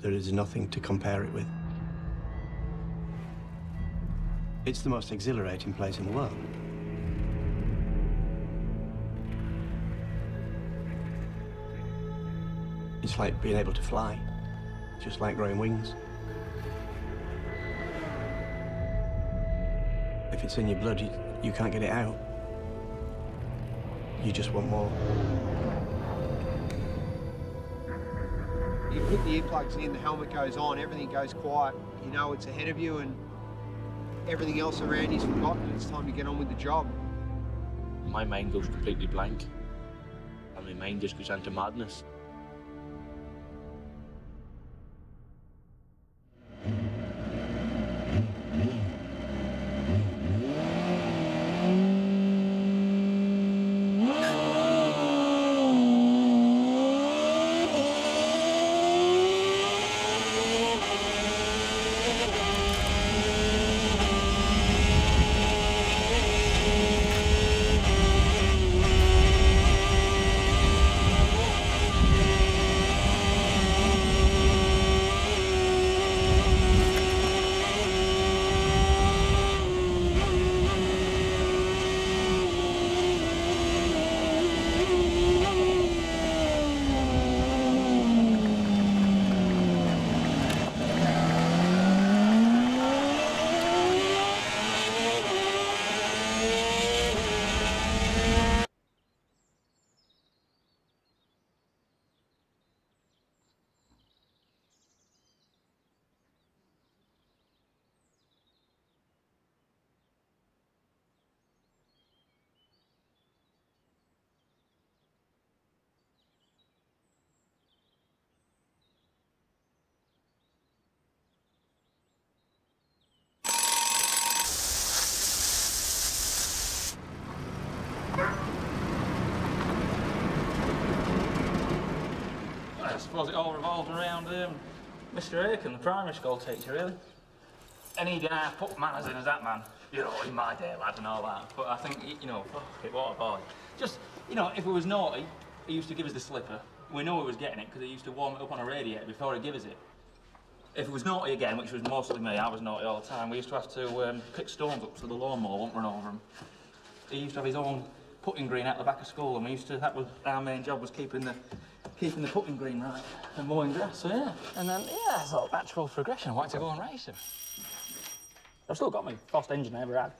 There is nothing to compare it with. It's the most exhilarating place in the world. It's like being able to fly, just like growing wings. If it's in your blood, you, you can't get it out. You just want more. You put the earplugs in, the helmet goes on, everything goes quiet. You know it's ahead of you and everything else around you's forgotten. It's time to get on with the job. My mind goes completely blank. And my mind just goes into madness. I suppose it all revolves around um, Mr. Aiken, the primary school teacher, really. And he didn't put manners in as that man. You know, in my day, lad, and all that. But I think, he- you know, fuck it, what a boy. Just, you know, if it was naughty, he used to give us the slipper. We know he was getting it because he used to warm it up on a radiator before he'd give us it. If it was naughty again, which was mostly me, I was naughty all the time, we used to have to um, pick stones up so the lawnmower won't run over them. He used to have his own putting green out the back of school, and we used to. That was our main job was keeping the keeping the putting green right and mowing grass. So yeah, and then yeah, I thought natural progression. I wanted to go and race him. I've still got my first engine I ever had.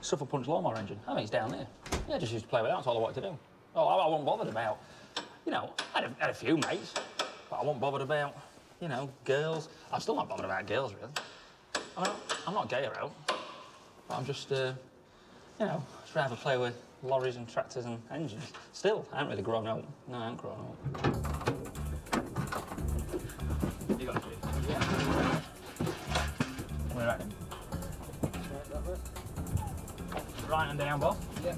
Suffolk Punch lawnmower engine. I mean, it's down there. Yeah, I just used to play with that. That's all I wanted to do. Oh, I, I wasn't bothered about. You know, I had a, had a few mates, but I wasn't bothered about. You know, girls. I'm still not bothered about girls really. I I'm not gay or out, but I'm just. Uh, you know, just rather play with lorries and tractors and engines. Still, I haven't really grown up. No, I haven't grown up. You got it? Yeah. What do you reckon? Right and down, boss? Yeah.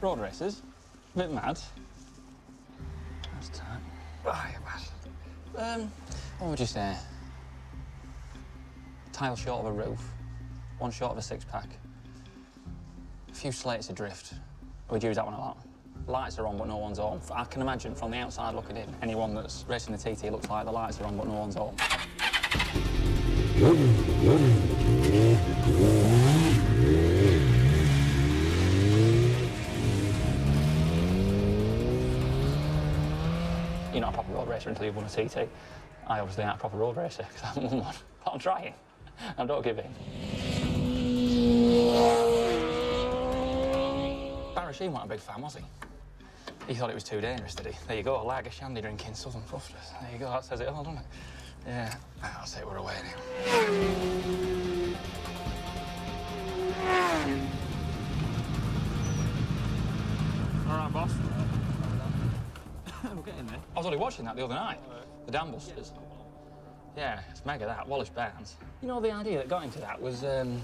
Road races. A bit mad. Um, what would you say? Tile short of a roof, one short of a six-pack, a few slates adrift. We'd use that one a lot. Lights are on, but no one's on. I can imagine from the outside looking in, anyone that's racing the TT looks like the lights are on, but no one's home. You're not a proper road racer until you've won a TT. I obviously ain't a proper road racer because I haven't won one. But I'm trying. I don't give in. Wasn't a big fan, was he? He thought it was too dangerous, did he? There you go, a lager shandy drinking Southern Crofters. There you go, that says it all, doesn't it? Yeah, I'll say we're away now. All right, boss. I was only watching that the other night. The Dambusters. Yeah, it's mega that. Wallace Barnes. You know, the idea that got into that was, um...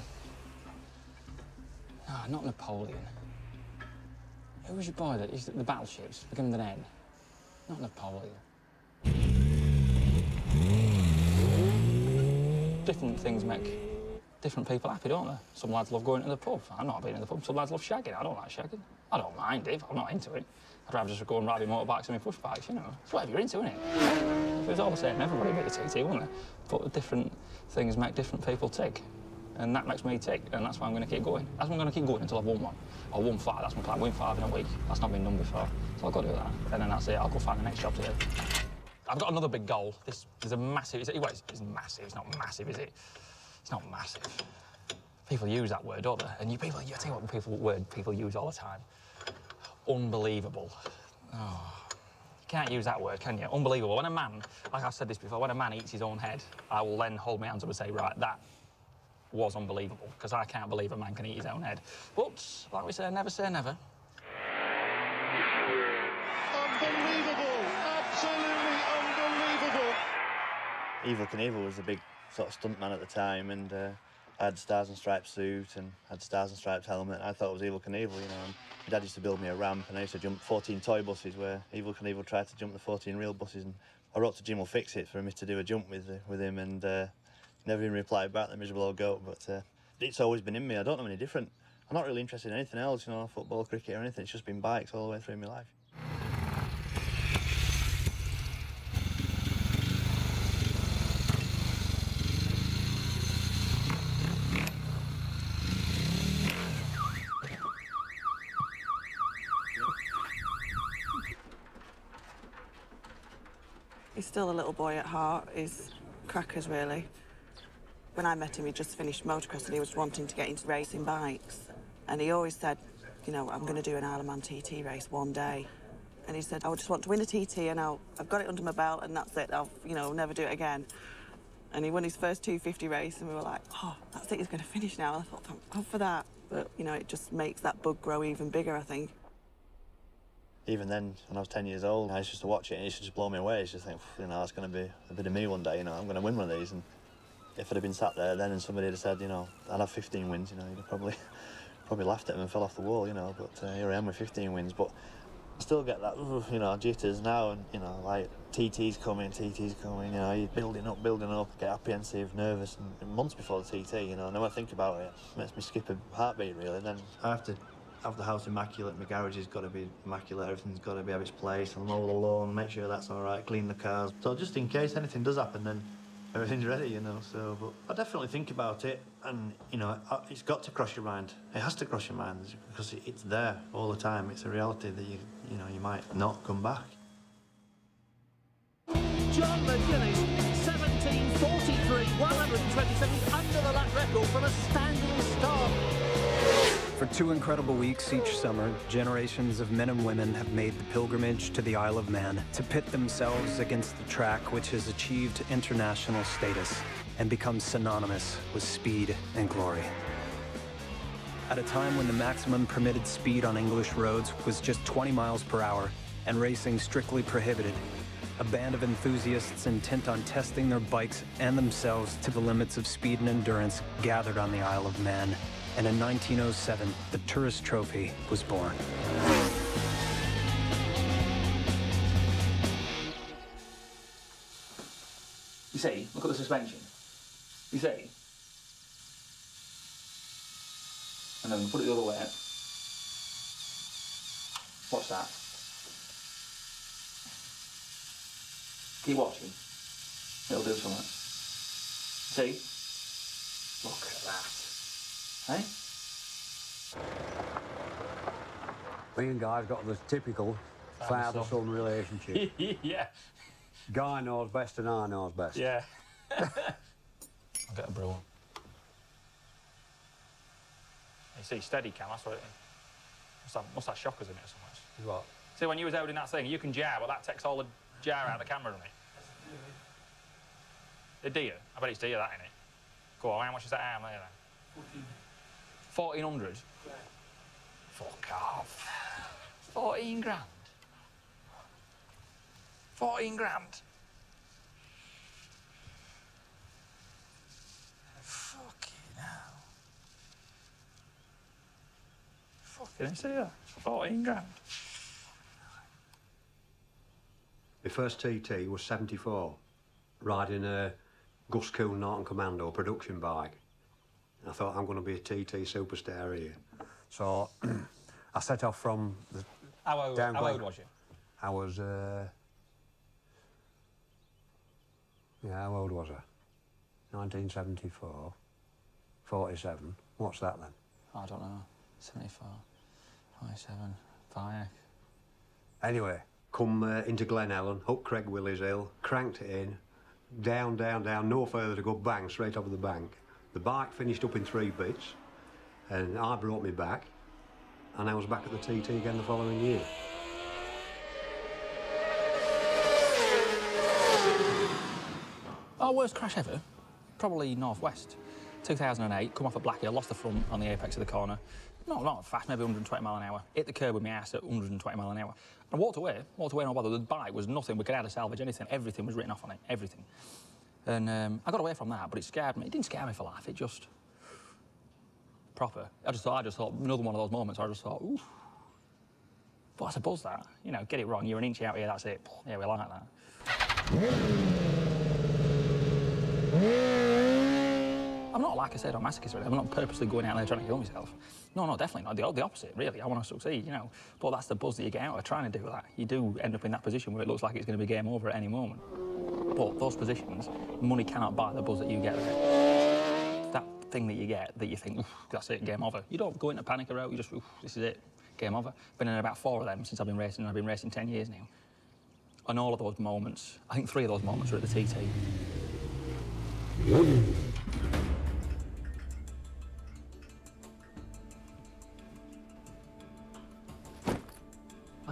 Ah, not Napoleon. Who was your boy that used the battleships? Begin with an. Not Napoleon. Different things make different people happy, don't they? Some lads love going to the pub. I'm not being in the pub. Some lads love shagging. I don't like shagging. I don't mind it. I'm not into it. I'd rather just go and ride my motorbikes and push bikes, you know. It's whatever you're into, isn't it? If it was all the same, everybody would be a TT, wouldn't they? But different things make different people tick. And that makes me tick, and that's why I'm going to keep going. That's why I'm going to keep going until I've won one. Or won five, that's my plan. Win five in a week. That's not been done before. So I've got to do that. And then that's it. I'll go find the next job to do. I've got another big goal. This is a massive. It's, well, it's, it's massive. It's not massive, is it? It's not massive. People use that word, don't they? And you people, you tell you what people word people use all the time. Unbelievable. Oh, you can't use that word, can you? Unbelievable. When a man, like I've said this before, when a man eats his own head, I will then hold my hands up and say, right, that was unbelievable because I can't believe a man can eat his own head. But like we say, never say never. Unbelievable! Absolutely unbelievable! Evel Knievel was a big sort of stuntman at the time, and uh, I had Stars and Stripes suit and had Stars and Stripes helmet. And I thought it was Evel Knievel, you know. And my dad used to build me a ramp, and I used to jump 14 toy buses where Evel Knievel tried to jump the 14 real buses. And I wrote to Jim will fix it for me to do a jump with uh, with him, and uh, never even replied back. The miserable old goat, but uh, it's always been in me. I don't know any different. I'm not really interested in anything else, you know, football, cricket, or anything. It's just been bikes all the way through my life. Still a little boy at heart. He's crackers, really. When I met him, he just finished motocross and he was wanting to get into racing bikes. And he always said, you know, I'm going to do an Isle of Man TT race one day. And he said, I just want to win a TT and I'll, I've got it under my belt and that's it. I'll, you know, never do it again. And he won his first 250 race and we were like, oh, that's it, he's going to finish now. And I thought, thank God for that. But, you know, it just makes that bug grow even bigger, I think. Even then, when I was 10 years old, I used to watch it and it used to just blow me away. It's just think, you know, it's going to be a bit of me one day, you know, I'm going to win one of these. And if I'd have been sat there then and somebody had said, you know, I'd have 15 wins, you know, you'd have probably, probably laughed at him and fell off the wall, you know, but uh, here I am with 15 wins. But I still get that, you know, jitters now and, you know, like TT's coming, TT's coming, you know, you're building up, building up, get apprehensive, nervous, and months before the TT, you know, and when I think about it, it makes me skip a heartbeat, really. Then I have to have the house immaculate, my garage has got to be immaculate, everything's got to be have its place, and mow the lawn, make sure that's all right, clean the cars. So just in case anything does happen, then everything's ready, you know. So, but I definitely think about it, and you know, it's got to cross your mind. It has to cross your mind because it's there all the time. It's a reality that you, you know, you might not come back. John McGuinness, 1743, 127 under the lap record from a standing start. For two incredible weeks each summer, generations of men and women have made the pilgrimage to the Isle of Man to pit themselves against the track which has achieved international status and become synonymous with speed and glory. At a time when the maximum permitted speed on English roads was just 20 miles per hour and racing strictly prohibited, a band of enthusiasts intent on testing their bikes and themselves to the limits of speed and endurance gathered on the Isle of Man. And in 1907, the Tourist Trophy was born. You see, look at the suspension. You see? And then put it the other way. Watch that. Keep watching. It'll do something. See? Look. Hey? Me and Guy's got this typical father-son relationship. yeah. Guy knows best and I knows best. Yeah. I'll get a brew. on. You see, steady cam, that's what it must have, must have shockers in it or something. What? See, when you was holding that thing, you can jar, but that takes all the jar out of the camera, doesn't it? The deer? I bet it's deer, that, innit? Go on, how much is that arm there, then? 1400? Fuck off. 14 grand? 14 grand? Fucking hell. Fucking see that? 14 grand. My first TT was 74, riding a Gus Kuhn Norton Commando production bike. I thought, I'm going to be a TT superstar here. So I set off from the How old, how old was you? I was, uh, yeah, how old was I? 1974, 47. What's that then? I don't know. 74, 47, 5. Anyway, come uh, into Glen Helen, up Creg Willey's Hill, cranked it in, down, down, down, no further to go, bang, straight over the bank. The bike finished up in three bits, and I brought me back, and I was back at the TT again the following year. Our worst crash ever? Probably Northwest. 2008, come off at Blackhill, lost the front on the apex of the corner. Not, not fast, maybe 120 mile an hour. Hit the curb with my ass at 120 mile an hour. And walked away, walked away, no bother. The bike was nothing. We could add a salvage, anything. Everything was written off on it, everything. And um, I got away from that, but it scared me. It didn't scare me for life, it just... Proper. I just thought, I just thought, another one of those moments I just thought, ooh. But I suppose that, you know, get it wrong, you're an inch out here, that's it. Yeah, we like that. I'm not, like I said, a masochist. Really. I'm not purposely going out there trying to kill myself. No, no, definitely not. The, the opposite, really. I want to succeed, you know. But that's the buzz that you get out of trying to do that. You do end up in that position where it looks like it's going to be game over at any moment. But those positions, money cannot buy the buzz that you get there. That thing that you get that you think, "Oof, that's it, game over. You don't go into panic about. You just, "Oof, this is it, game over. Been in about four of them since I've been racing, and I've been racing 10 years now. And all of those moments, I think three of those moments were at the TT.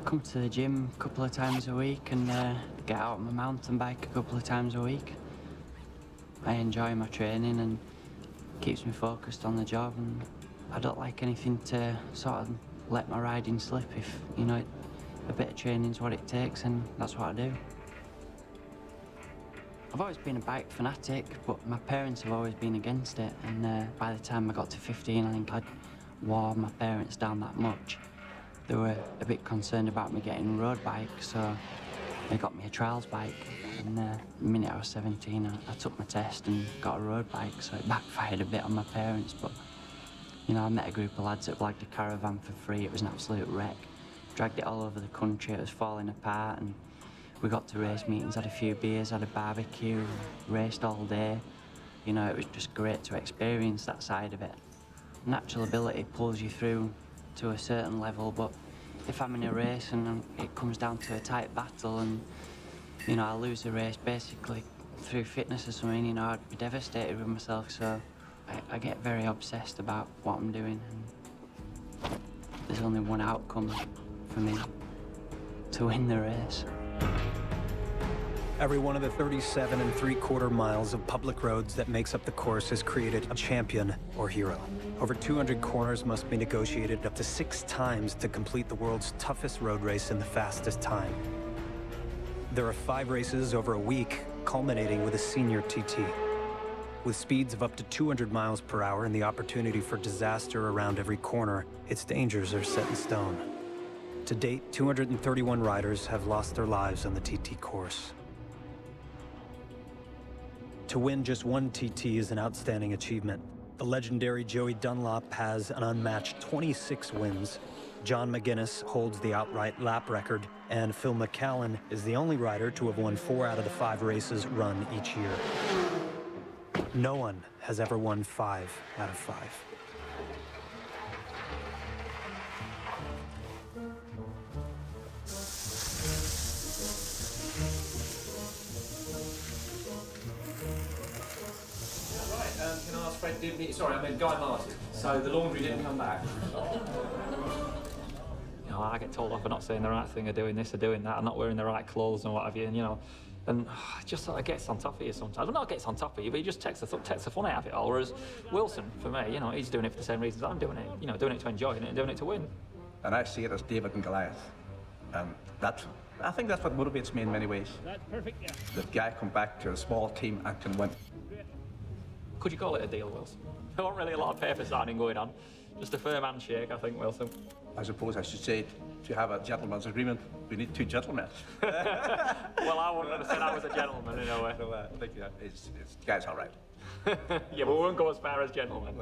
Come to the gym a couple of times a week and uh, get out on my mountain bike a couple of times a week. I enjoy my training and keeps me focused on the job and I don't like anything to sort of let my riding slip if, you know, a bit of training's what it takes and that's what I do. I've always been a bike fanatic, but my parents have always been against it. And uh, by the time I got to 15, I think I'd wore my parents down that much. They were a bit concerned about me getting a road bike, so they got me a trials bike. And uh, the minute I was 17, I, I took my test and got a road bike, so it backfired a bit on my parents. But, you know, I met a group of lads that blagged a caravan for free. It was an absolute wreck. Dragged it all over the country, it was falling apart, and we got to race meetings, had a few beers, had a barbecue, raced all day. You know, it was just great to experience that side of it. Natural ability pulls you through to a certain level, but if I'm in a race and it comes down to a tight battle and, you know, I lose the race basically through fitness or something, you know, I'd be devastated with myself, so I, I get very obsessed about what I'm doing. And there's only one outcome for me, to win the race. Every one of the 37 and three quarter miles of public roads that makes up the course has created a champion or hero. Over 200 corners must be negotiated up to six times to complete the world's toughest road race in the fastest time. There are five races over a week, culminating with a senior TT. With speeds of up to 200 miles per hour and the opportunity for disaster around every corner, its dangers are set in stone. To date, 231 riders have lost their lives on the TT course. To win just one TT is an outstanding achievement. The legendary Joey Dunlop has an unmatched 26 wins. John McGuinness holds the outright lap record, and Phil McCallen is the only rider to have won four out of the five races run each year. No one has ever won five out of five. Fred, did me, sorry, I meant Guy Martin. So the laundry didn't come back. You know, I get told off for not saying the right thing or doing this or doing that, or not wearing the right clothes and what have you, and you know, and it just sort of gets on top of you sometimes. Well, not gets on top of you, but he just takes the takes the fun out of it all. Whereas Wilson, for me, you know, he's doing it for the same reasons I'm doing it. You know, doing it to enjoy it and doing it to win. And I see it as David and Goliath. And that's, I think that's what motivates me in many ways. That's perfect, yeah. That guy come back to a small team and can win. Could you call it a deal, Wilson? There wasn't really a lot of paper signing going on. Just a firm handshake, I think, Wilson. I suppose I should say, to have a gentleman's agreement, we need two gentlemen. well, I wouldn't have said I was a gentleman in a way. So, uh, I think that it's, it's, the guy's all right. yeah, but we won't go as far as gentlemen.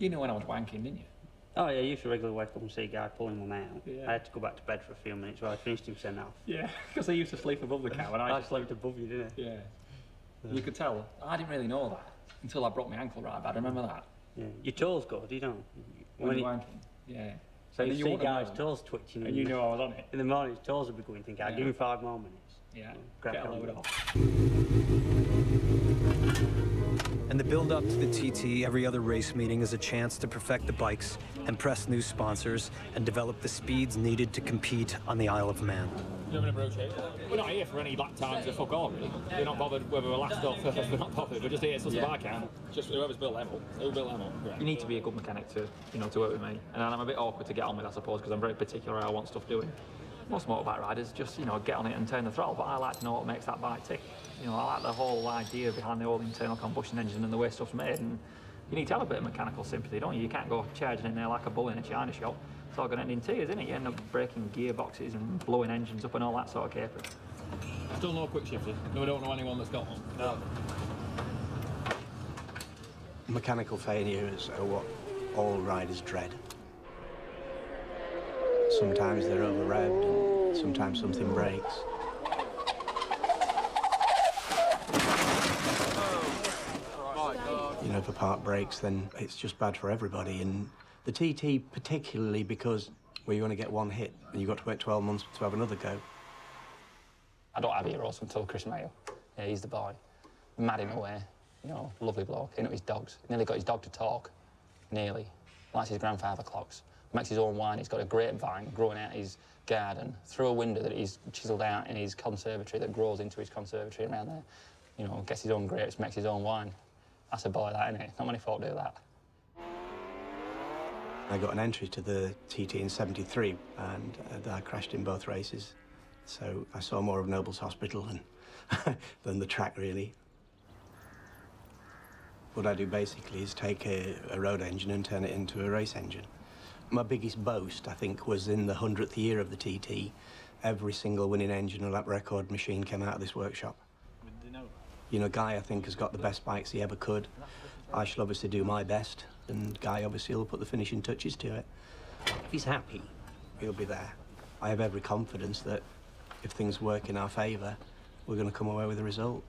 you know when I was wanking, didn't you? Oh yeah, I used to regularly wake up and see a guy pulling one out. Yeah. I had to go back to bed for a few minutes while I finished him sent off. Yeah, because I used to sleep above the cow and I, I slept above you, didn't I? Yeah. You could tell. I didn't really know that until I broke my ankle right bad. Remember that? Yeah. Your toes good, you don't. When you- you're wanking. Yeah. So And you then see wouldn't guys' toes twitching, And you know I was on it. In the morning, his toes would be going. Think, "Ah, Yeah. give me five more minutes. Yeah. Crack Get a on. load off. And the build up to the TT every other race meeting is a chance to perfect the bikes, impress new sponsors, and develop the speeds needed to compete on the Isle of Man. You having a brooch here? We're not here for any lap times or fuck all, really. We're not bothered whether we're last or first. We're not bothered. We're just here so Yeah. I can. Just whoever's built level. Who built level? You need to be a good mechanic to, you know, to work with me. And I'm a bit awkward to get on with, I suppose, because I'm very particular how I want stuff doing. Most motorbike riders just, you know, get on it and turn the throttle, but I like to know what makes that bike tick. You know, I like the whole idea behind the whole internal combustion engine and the way stuff's made. And you need to have a bit of mechanical sympathy, don't you? You can't go charging in there like a bull in a china shop. It's all going to end in tears, isn't it? You end up breaking gearboxes and blowing engines up and all that sort of caper. Still no quick shifter. No, we don't know anyone that's got one. No. Mechanical failures are what all riders dread. Sometimes they're over revved, sometimes something breaks. You know, if a part breaks, then it's just bad for everybody. And the TT, particularly because where you only get one hit and you've got to wait 12 months to have another go. I don't have heroes until Chris Mayo. Yeah, he's the boy. Mad him away. You know, lovely bloke. Into his dogs. Nearly got his dog to talk. Nearly. Likes his grandfather clocks. Makes his own wine. He's got a grapevine growing out his garden through a window that he's chiselled out in his conservatory that grows into his conservatory around there. You know, gets his own grapes, makes his own wine. That's a boy, that, isn't it? Not many folk do that. I got an entry to the TT in 73 and uh, I crashed in both races. So I saw more of Noble's Hospital than, than the track, really. What I do basically is take a, a road engine and turn it into a race engine. My biggest boast, I think, was in the 100th year of the TT. Every single winning engine or lap record machine came out of this workshop. You know, Guy, I think, has got the best bikes he ever could. I shall obviously do my best, and Guy obviously will put the finishing touches to it. If he's happy, he'll be there. I have every confidence that if things work in our favour, we're going to come away with a result.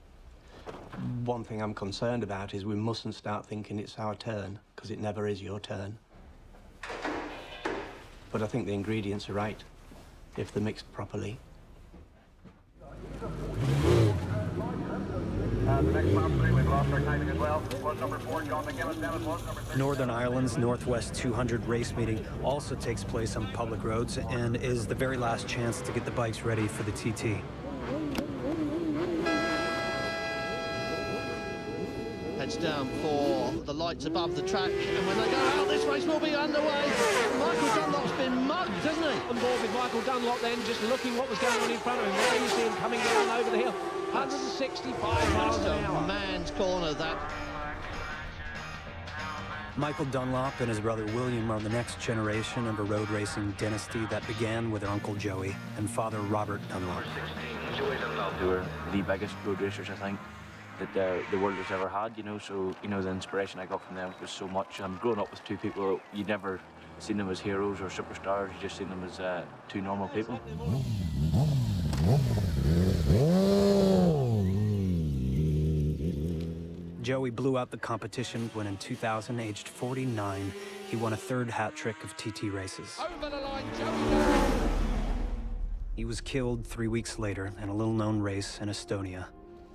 One thing I'm concerned about is we mustn't start thinking it's our turn, because it never is your turn. But I think the ingredients are right, if they're mixed properly. Northern Ireland's Northwest 200 race meeting also takes place on public roads and is the very last chance to get the bikes ready for the TT. Heads down for the lights above the track, and when they go out, this race will be underway. Michael Dunlop's been mugged, hasn't he? On board with Michael Dunlop then, just looking what was going on in front of him. There you see him coming down over the hill. 165 miles an hour. man's corner, that. Michael Dunlop and his brother William are the next generation of a road racing dynasty that began with their uncle Joey and father Robert Dunlop. They were the biggest road racers, I think, that the, the world has ever had, you know, so, you know, the inspiration I got from them was so much. And growing up with two people, you'd never seen them as heroes or superstars, you just seen them as uh, two normal people. Joey blew out the competition when in 2000, aged 49, he won a third hat trick of TT races. Over the line, He was killed three weeks later in a little known race in Estonia.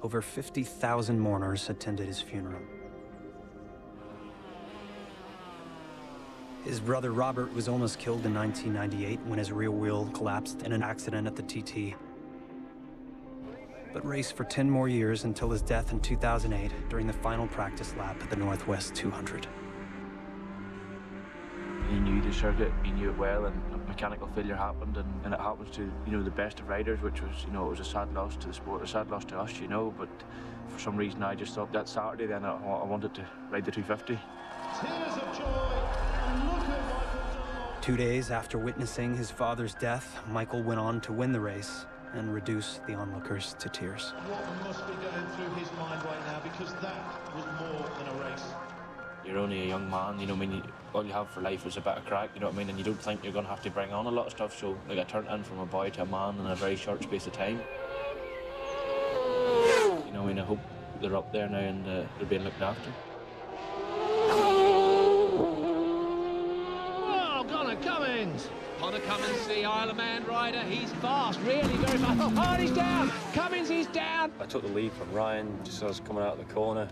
Over 50,000 mourners attended his funeral. His brother Robert was almost killed in 1998 when his rear wheel collapsed in an accident at the TT. But raced for 10 more years until his death in 2008 during the final practice lap at the Northwest 200. He knew the circuit, he knew it well, and a mechanical failure happened, and, and it happens to, you know, the best of riders, which was, you know, it was a sad loss to the sport, a sad loss to us, you know, but for some reason I just thought that Saturday then I, I wanted to ride the 250. Two days after witnessing his father's death, Michael went on to win the race and reduce the onlookers to tears. What must be going through his mind right now? Because that was more than a race. You're only a young man, you know, I mean, all you have for life is a bit of crack, you know what I mean, and you don't think you're going to have to bring on a lot of stuff, so, like, I turned in from a boy to a man in a very short space of time. You know, I mean, I hope they're up there now and uh, they're being looked after. Oh, Conor Cummins! Conor Cummins, the Isle of Man rider. He's fast, really very fast. Oh, Hardy's down! Cummins is down! I took the lead from Ryan just as I was coming out of the corner.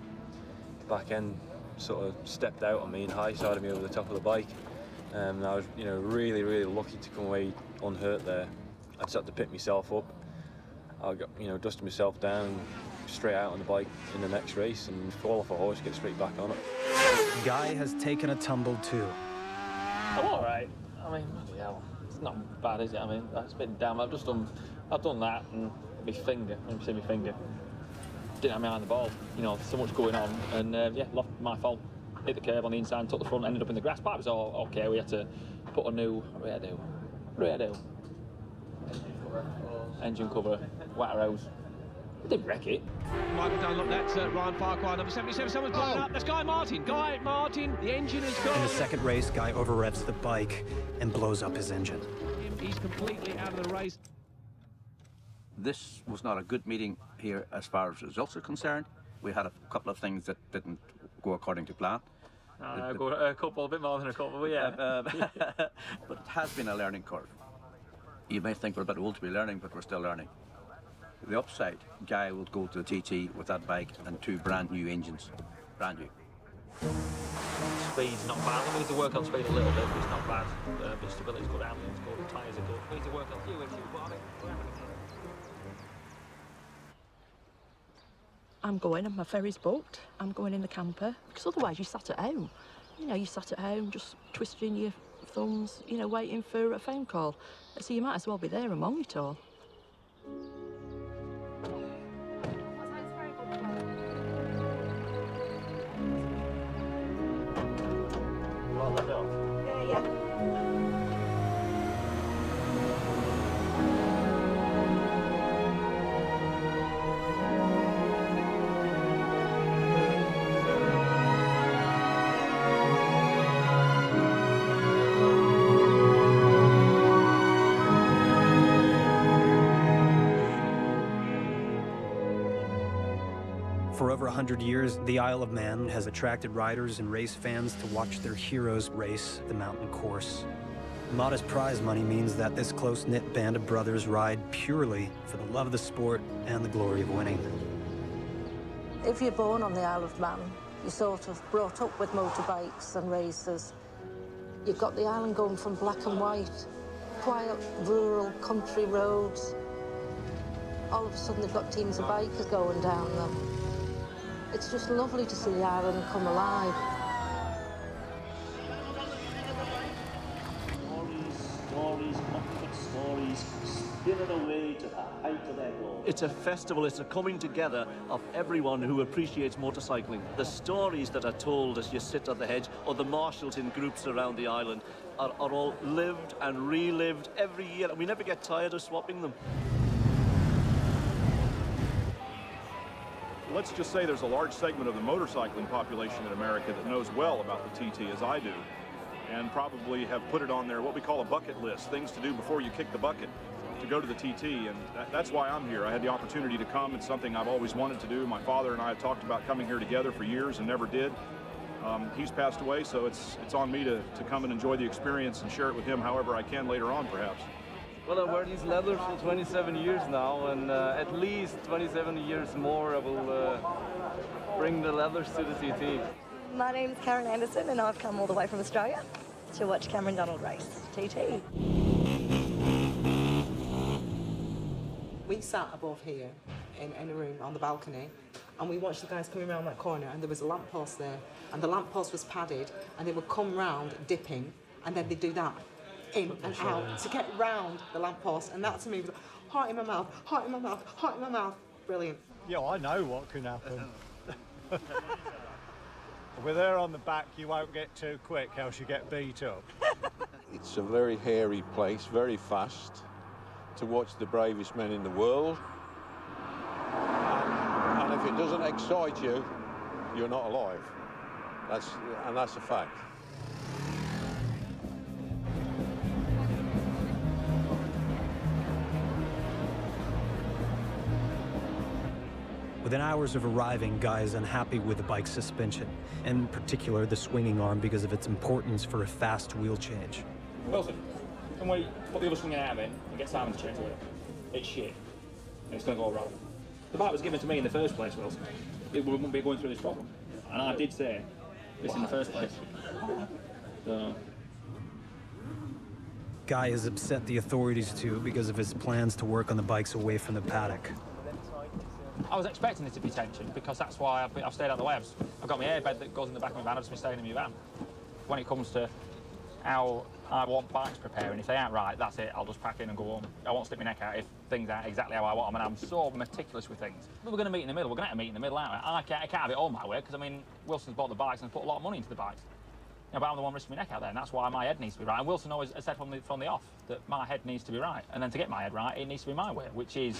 The back end sort of stepped out on me and high-sided me over the top of the bike. Um, and I was, you know, really, really lucky to come away unhurt there. I just had to pick myself up. I got, you know, dusted myself down and straight out on the bike in the next race and fall off a horse, get straight back on it. Guy has taken a tumble too. I'm all right. I mean, bloody hell, it's not bad, is it? I mean, it's bit damn. I've just done, I've done that, and my finger. Let me see my finger. Didn't have my eye on the ball. You know, so much going on, and uh, yeah, lost my fault. Hit the curb on the inside, took the front, ended up in the grass. But it was all okay. We had to put a new what do I do? What do I do? Engine cover, water hose. It didn't wreck it. Michael Dunlop, that's uh, Ryan Farquhar, number 77. Someone's blown up. That's Guy Martin. Guy Martin, the engine has gone. In the second race, Guy overrevs the bike and blows up his engine. He's completely out of the race. This was not a good meeting here as far as results are concerned. We had a couple of things that didn't go according to plan. Uh, go a couple, a bit more than a couple, but yeah. Uh, but it has been a learning curve. You may think we're a bit old to be learning, but we're still learning. The upside, Guy will go to the TT with that bike and two brand new engines. Brand new. Speed's not bad. We need to work on speed a little bit, but it's not bad. Uh, but stability's good, handling's good, the tyres are good. We need to work on a few issues, but I mean, we're having a I'm going and my ferry's booked. I'm going in the camper because otherwise you sat at home. You know, you sat at home just twisting your thumbs, you know, waiting for a phone call. So you might as well be there among it all. Yeah, 100 years, the Isle of Man has attracted riders and race fans to watch their heroes race the mountain course. Modest prize money means that this close-knit band of brothers ride purely for the love of the sport and the glory of winning. If you're born on the Isle of Man, you're sort of brought up with motorbikes and races. You've got the island going from black and white, quiet rural country roads. All of a sudden they've got teams of bikers going down them. It's just lovely to see the island come alive. Stories, stories, comfort stories, spinning away to the height of their glory. It's a festival, it's a coming together of everyone who appreciates motorcycling. The stories that are told as you sit on the hedge, or the marshals in groups around the island, are, are all lived and relived every year, and we never get tired of swapping them. Let's just say there's a large segment of the motorcycling population in America that knows well about the TT as I do, and probably have put it on their what we call a bucket list, things to do before you kick the bucket to go to the TT, and that, that's why I'm here. I had the opportunity to come. It's something I've always wanted to do. My father and I have talked about coming here together for years and never did. Um, he's passed away, so it's it's on me to, to come and enjoy the experience and share it with him however I can later on, perhaps. Well, I wear these leathers for 27 years now, and uh, at least 27 years more I will uh, bring the leathers to the TT. My name is Karen Anderson, and I've come all the way from Australia to watch Cameron Donald race TT. We sat above here in, in a room on the balcony and we watched the guys coming around that corner and there was a lamppost there and the lamppost was padded and they would come round dipping and then they'd do that in and out to get round the lamppost and that to me was heart in my mouth, heart in my mouth, heart in my mouth. Brilliant. Yeah, I know what can happen. With her on the back, you won't get too quick, else you get beat up. It's a very hairy place, very fast. to watch the bravest men in the world. And, and if it doesn't excite you, you're not alive. That's, and that's a fact. Within hours of arriving, Guy is unhappy with the bike's suspension, in particular the swinging arm because of its importance for a fast wheel change. Wilson, can we put the other swinging arm in and get Simon to change the wheel? It's shit. And it's going to go wrong. The bike was given to me in the first place, Wilson. It wouldn't be going through this problem. And I did say this in the first place. So, Guy has upset the authorities too because of his plans to work on the bikes away from the paddock. I was expecting it to be tension because that's why I've, I've stayed out of the way. I've, I've got my airbed that goes in the back of my van. I've just been staying in my van. When it comes to how I want bikes preparing, if they aren't right, that's it. I'll just pack in and go home. I won't stick my neck out if things aren't exactly how I want them. And I'm so meticulous with things. But we're going to meet in the middle. We're going to have to meet in the middle, aren't we? I can't, I can't have it all my way because I mean, Wilson's bought the bikes and put a lot of money into the bikes. But I'm the one risking my neck out there, and that's why my head needs to be right. And Wilson always said from the, from the off that my head needs to be right. And then to get my head right, it needs to be my way, which is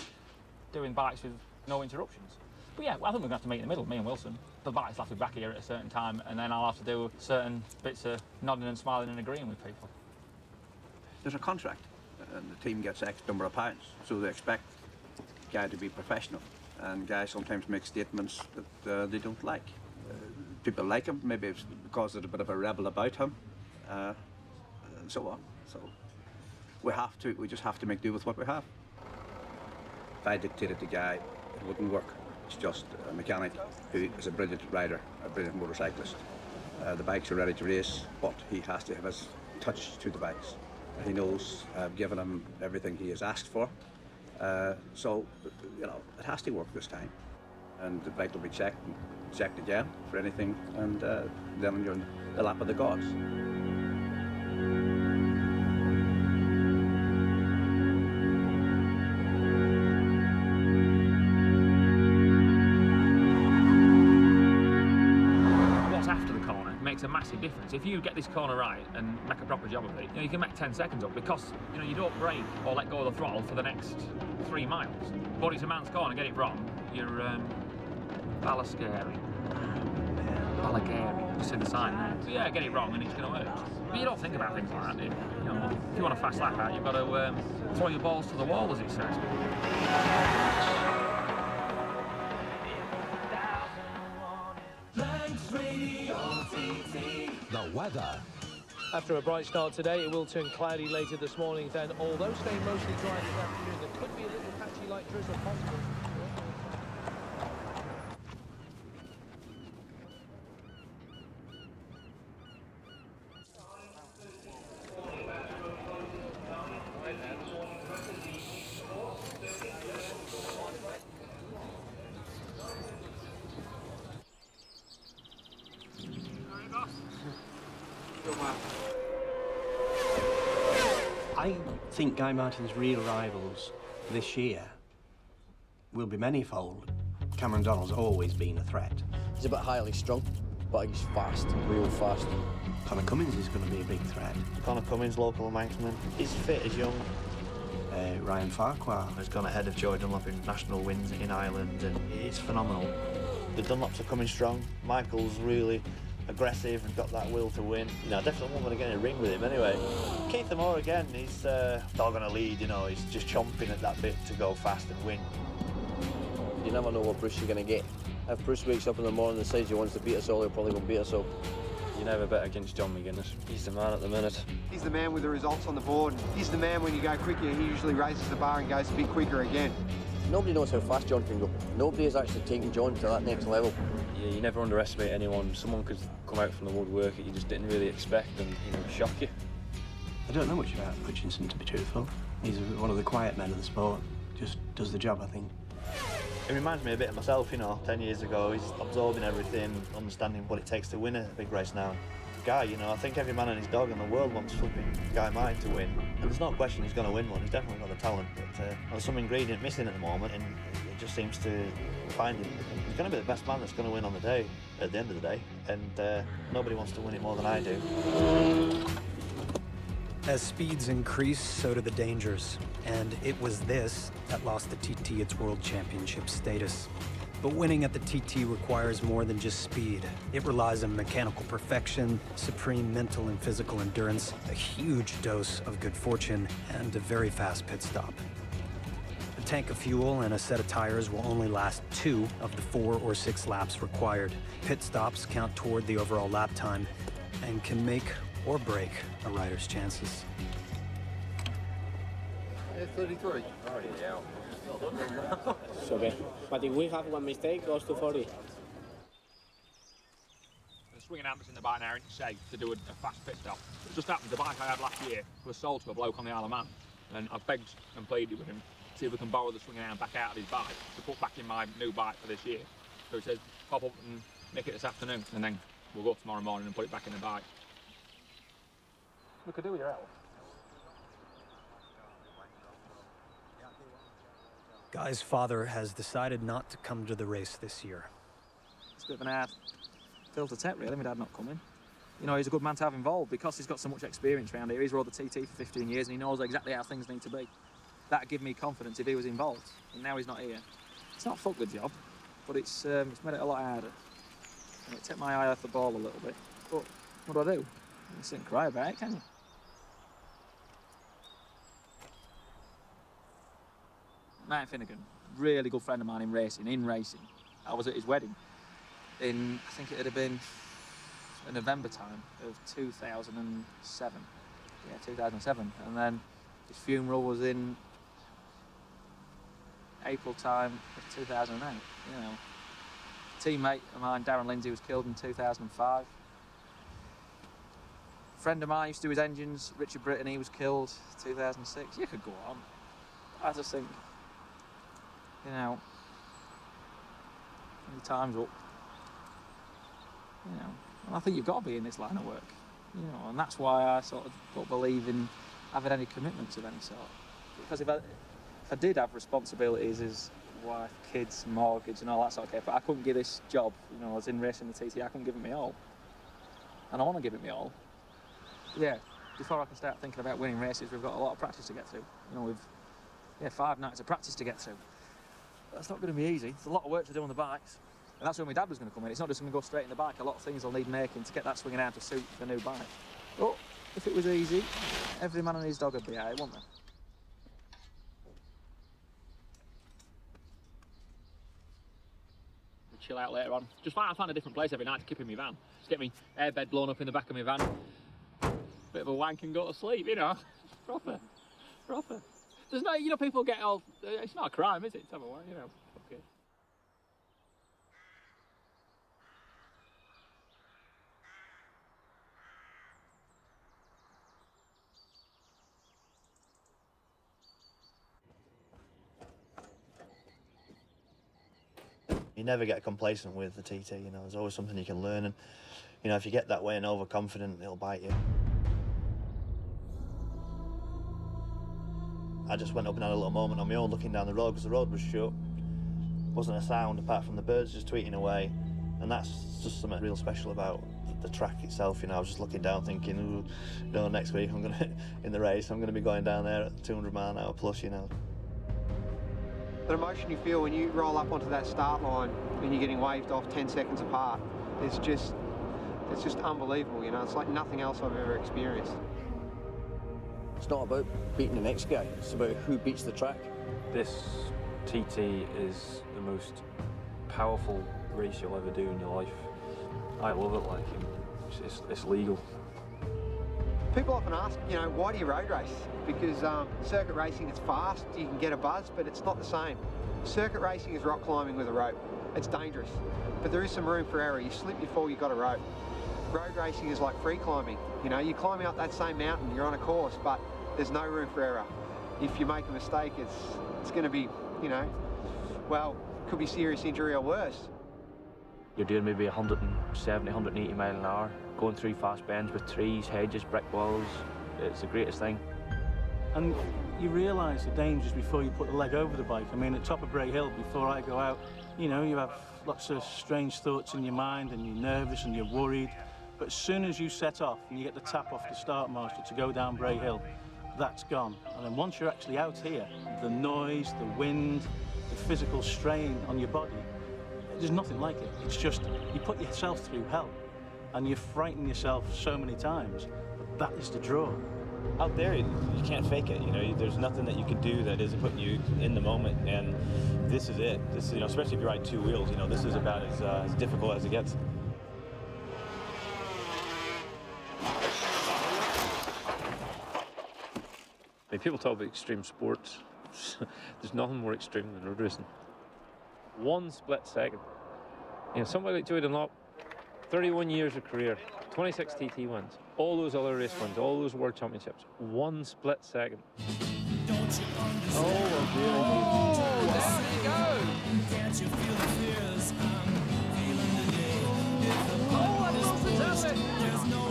doing bikes with no interruptions. But yeah, well, I think we're going to have to meet in the middle, me and Wilson. The bikes have to be back here at a certain time, and then I'll have to do certain bits of nodding and smiling and agreeing with people. There's a contract, and the team gets X number of pounds, so they expect Guy to be professional. And guys sometimes make statements that uh, they don't like. Uh, people like him, maybe it's because there's a bit of a rebel about him, uh, and so on. So we have to, we just have to make do with what we have. If I dictated to Guy, wouldn't work. It's just a mechanic who is a brilliant rider, a brilliant motorcyclist. Uh, the bikes are ready to race, but he has to have his touch to the bikes. He knows I've given him everything he has asked for. Uh, so, you know, it has to work this time. And the bike will be checked checked again for anything, and uh, then you're in the lap of the gods. If you get this corner right and make a proper job of it, you know, you can make 10 seconds up because, you know, you don't brake or let go of the throttle for the next three miles. But it's a man's corner, get it wrong, you're um, Balascari. Ballagarey, you see the sign there. Yeah, get it wrong and it's going to hurt. But you don't think about things like that, you? You know, if you want a fast lap out, you've got to um, throw your balls to the wall, as it says. Weather. After a bright start today, it will turn cloudy later this morning. Then, although staying mostly dry this afternoon, there could be a little patchy light drizzle possible. I think Guy Martin's real rivals this year will be manifold. Cameron Donald's always been a threat. He's a bit highly strung, but he's fast, real fast. Conor Cummins is going to be a big threat. Conor Cummins, local Manxman. He's fit, he's young. Uh, Ryan Farquhar. Has gone ahead of Joey Dunlop in national wins in Ireland, and it's phenomenal. The Dunlops are coming strong. Michael's really aggressive and got that will to win. You know, I definitely want to get in a ring with him anyway. Keith Amor again, he's uh, dog on a lead, you know, he's just chomping at that bit to go fast and win. You never know what Bruce you're going to get. If Bruce wakes up in the morning and decides he wants to beat us all, he'll probably go and beat us all. You never bet against John McGuinness. He's the man at the minute. He's the man with the results on the board. He's the man when you go quicker, he usually raises the bar and goes a bit quicker again. Nobody knows how fast John can go. Nobody has actually taken John to that next level. Yeah, you never underestimate anyone. Someone could come out from the woodwork that you just didn't really expect and you know shock you. I don't know much about Hutchinson, to be truthful. He's one of the quiet men of the sport. Just does the job, I think. It reminds me a bit of myself, you know, 10 years ago. He's absorbing everything, understanding what it takes to win a big race now. Guy, you know, I think every man and his dog in the world wants flipping Guy Martin to win. And there's no question he's going to win one. He's definitely got the talent. But uh, there's some ingredient missing at the moment, and it just seems to find him. He's going to be the best man that's going to win on the day, at the end of the day. And uh, nobody wants to win it more than I do. As speeds increase, so do the dangers. And it was this that lost the TT its world championship status. But winning at the TT requires more than just speed. It relies on mechanical perfection, supreme mental and physical endurance, a huge dose of good fortune, and a very fast pit stop. A tank of fuel and a set of tires will only last two of the four or six laps required. Pit stops count toward the overall lap time and can make or break a rider's chances. 33. Already out. so okay. But if we have one mistake, goes to 40. The swinging arms in the bike now aren't safe to do a, a fast pit stop. It just happened, the bike I had last year was sold to a bloke on the Isle of Man. And I begged and pleaded with him to see if we can borrow the swing arm back out of his bike to put back in my new bike for this year. So he says, pop up and nick it this afternoon, and then we'll go tomorrow morning and put it back in the bike. We could do with your help. Guy's father has decided not to come to the race this year. It's a bit of an hard pill to take, really, my dad not coming. You know, he's a good man to have involved because he's got so much experience around here. He's rode the TT for 15 years and he knows exactly how things need to be. That'd give me confidence if he was involved. And now he's not here. It's not fuck the job, but it's um, it's made it a lot harder. And it took my eye off the ball a little bit. But what do I do? You and cry about it, can you? Martin Finnegan, really good friend of mine in racing, in racing. I was at his wedding in, I think it have been a November time of 2007. Yeah, 2007. And then his funeral was in April time of 2008. You know, teammate of mine, Darren Lindsay, was killed in 2005. Friend of mine used to do his engines, Richard Britton, he was killed 2006. You could go on. I just think, you know, the time's up. You know, and I think you've got to be in this line of work. You know, and that's why I sort of don't believe in having any commitments of any sort. Because if I, if I did have responsibilities as wife, kids, mortgage, and all that sort of stuff, but I couldn't give this job. You know, I was in racing the TT, I couldn't give it me all, and I want to give it me all. Yeah, before I can start thinking about winning races, we've got a lot of practice to get through. You know, we've yeah five nights of practice to get through. That's not going to be easy. It's a lot of work to do on the bikes. And that's where my dad was going to come in. It's not just going to go straight in the bike. A lot of things I'll need making to get that swinging out to suit the new bike. But if it was easy, every man and his dog would be out, wouldn't they? Chill out later on. Just find, I find a different place every night to keep in my van. Just get me airbed blown up in the back of my van. Bit of a wank and go to sleep, you know. proper. Proper. There's no, you know, people get all, it's not a crime, is it? Have a you know. Fuck it. You never get complacent with the TT, you know, there's always something you can learn and, you know, if you get that way and overconfident, it'll bite you. I just went up and had a little moment on my own looking down the road because the road was shut. Wasn't a sound apart from the birds just tweeting away. And that's just something real special about the, track itself, you know. I was just looking down thinking, Ooh, you know, next week I'm going to, in the race, I'm going to be going down there at 200 mile an hour plus, you know. The emotion you feel when you roll up onto that start line and you're getting waved off 10 seconds apart is just, it's just unbelievable, you know. It's like nothing else I've ever experienced. It's not about beating the next guy, it's about who beats the track. This TT is the most powerful race you'll ever do in your life. I love it, like, it's, it's, it's legal. People often ask, you know, why do you road race? Because um, circuit racing, it's fast, you can get a buzz, but it's not the same. Circuit racing is rock climbing with a rope. It's dangerous, but there is some room for error. You slip, before you fall, you got a rope. Road racing is like free climbing. You know, you're climbing up that same mountain, you're on a course, but there's no room for error. If you make a mistake, it's it's going to be, you know, well, could be serious injury or worse. You're doing maybe 170, 180 mile an hour, going through fast bends with trees, hedges, brick walls. It's the greatest thing. And you realise the dangers before you put the leg over the bike. I mean, at top of Bray Hill, before I go out, you know, you have lots of strange thoughts in your mind and you're nervous and you're worried. But as soon as you set off and you get the tap off the start master to go down Bray Hill, that's gone. And then once you're actually out here, the noise, the wind, the physical strain on your body, there's nothing like it. It's just, you put yourself through hell and you frighten yourself so many times, but that is the draw. Out there, you can't fake it. You know, there's nothing that you can do that isn't putting you in the moment. And this is it. This, you know, especially if you ride two wheels. You know, this is about as, uh, as difficult as it gets. I mean, people talk about extreme sports. There's nothing more extreme than road racing. One split second. You know, somebody like Joey Dunlop, 31 years of career, 26 TT wins, all those other race wins, all those world championships. One split second. Oh, there you go. Can't you feel the fears I'm feeling today? Oh, I love the There's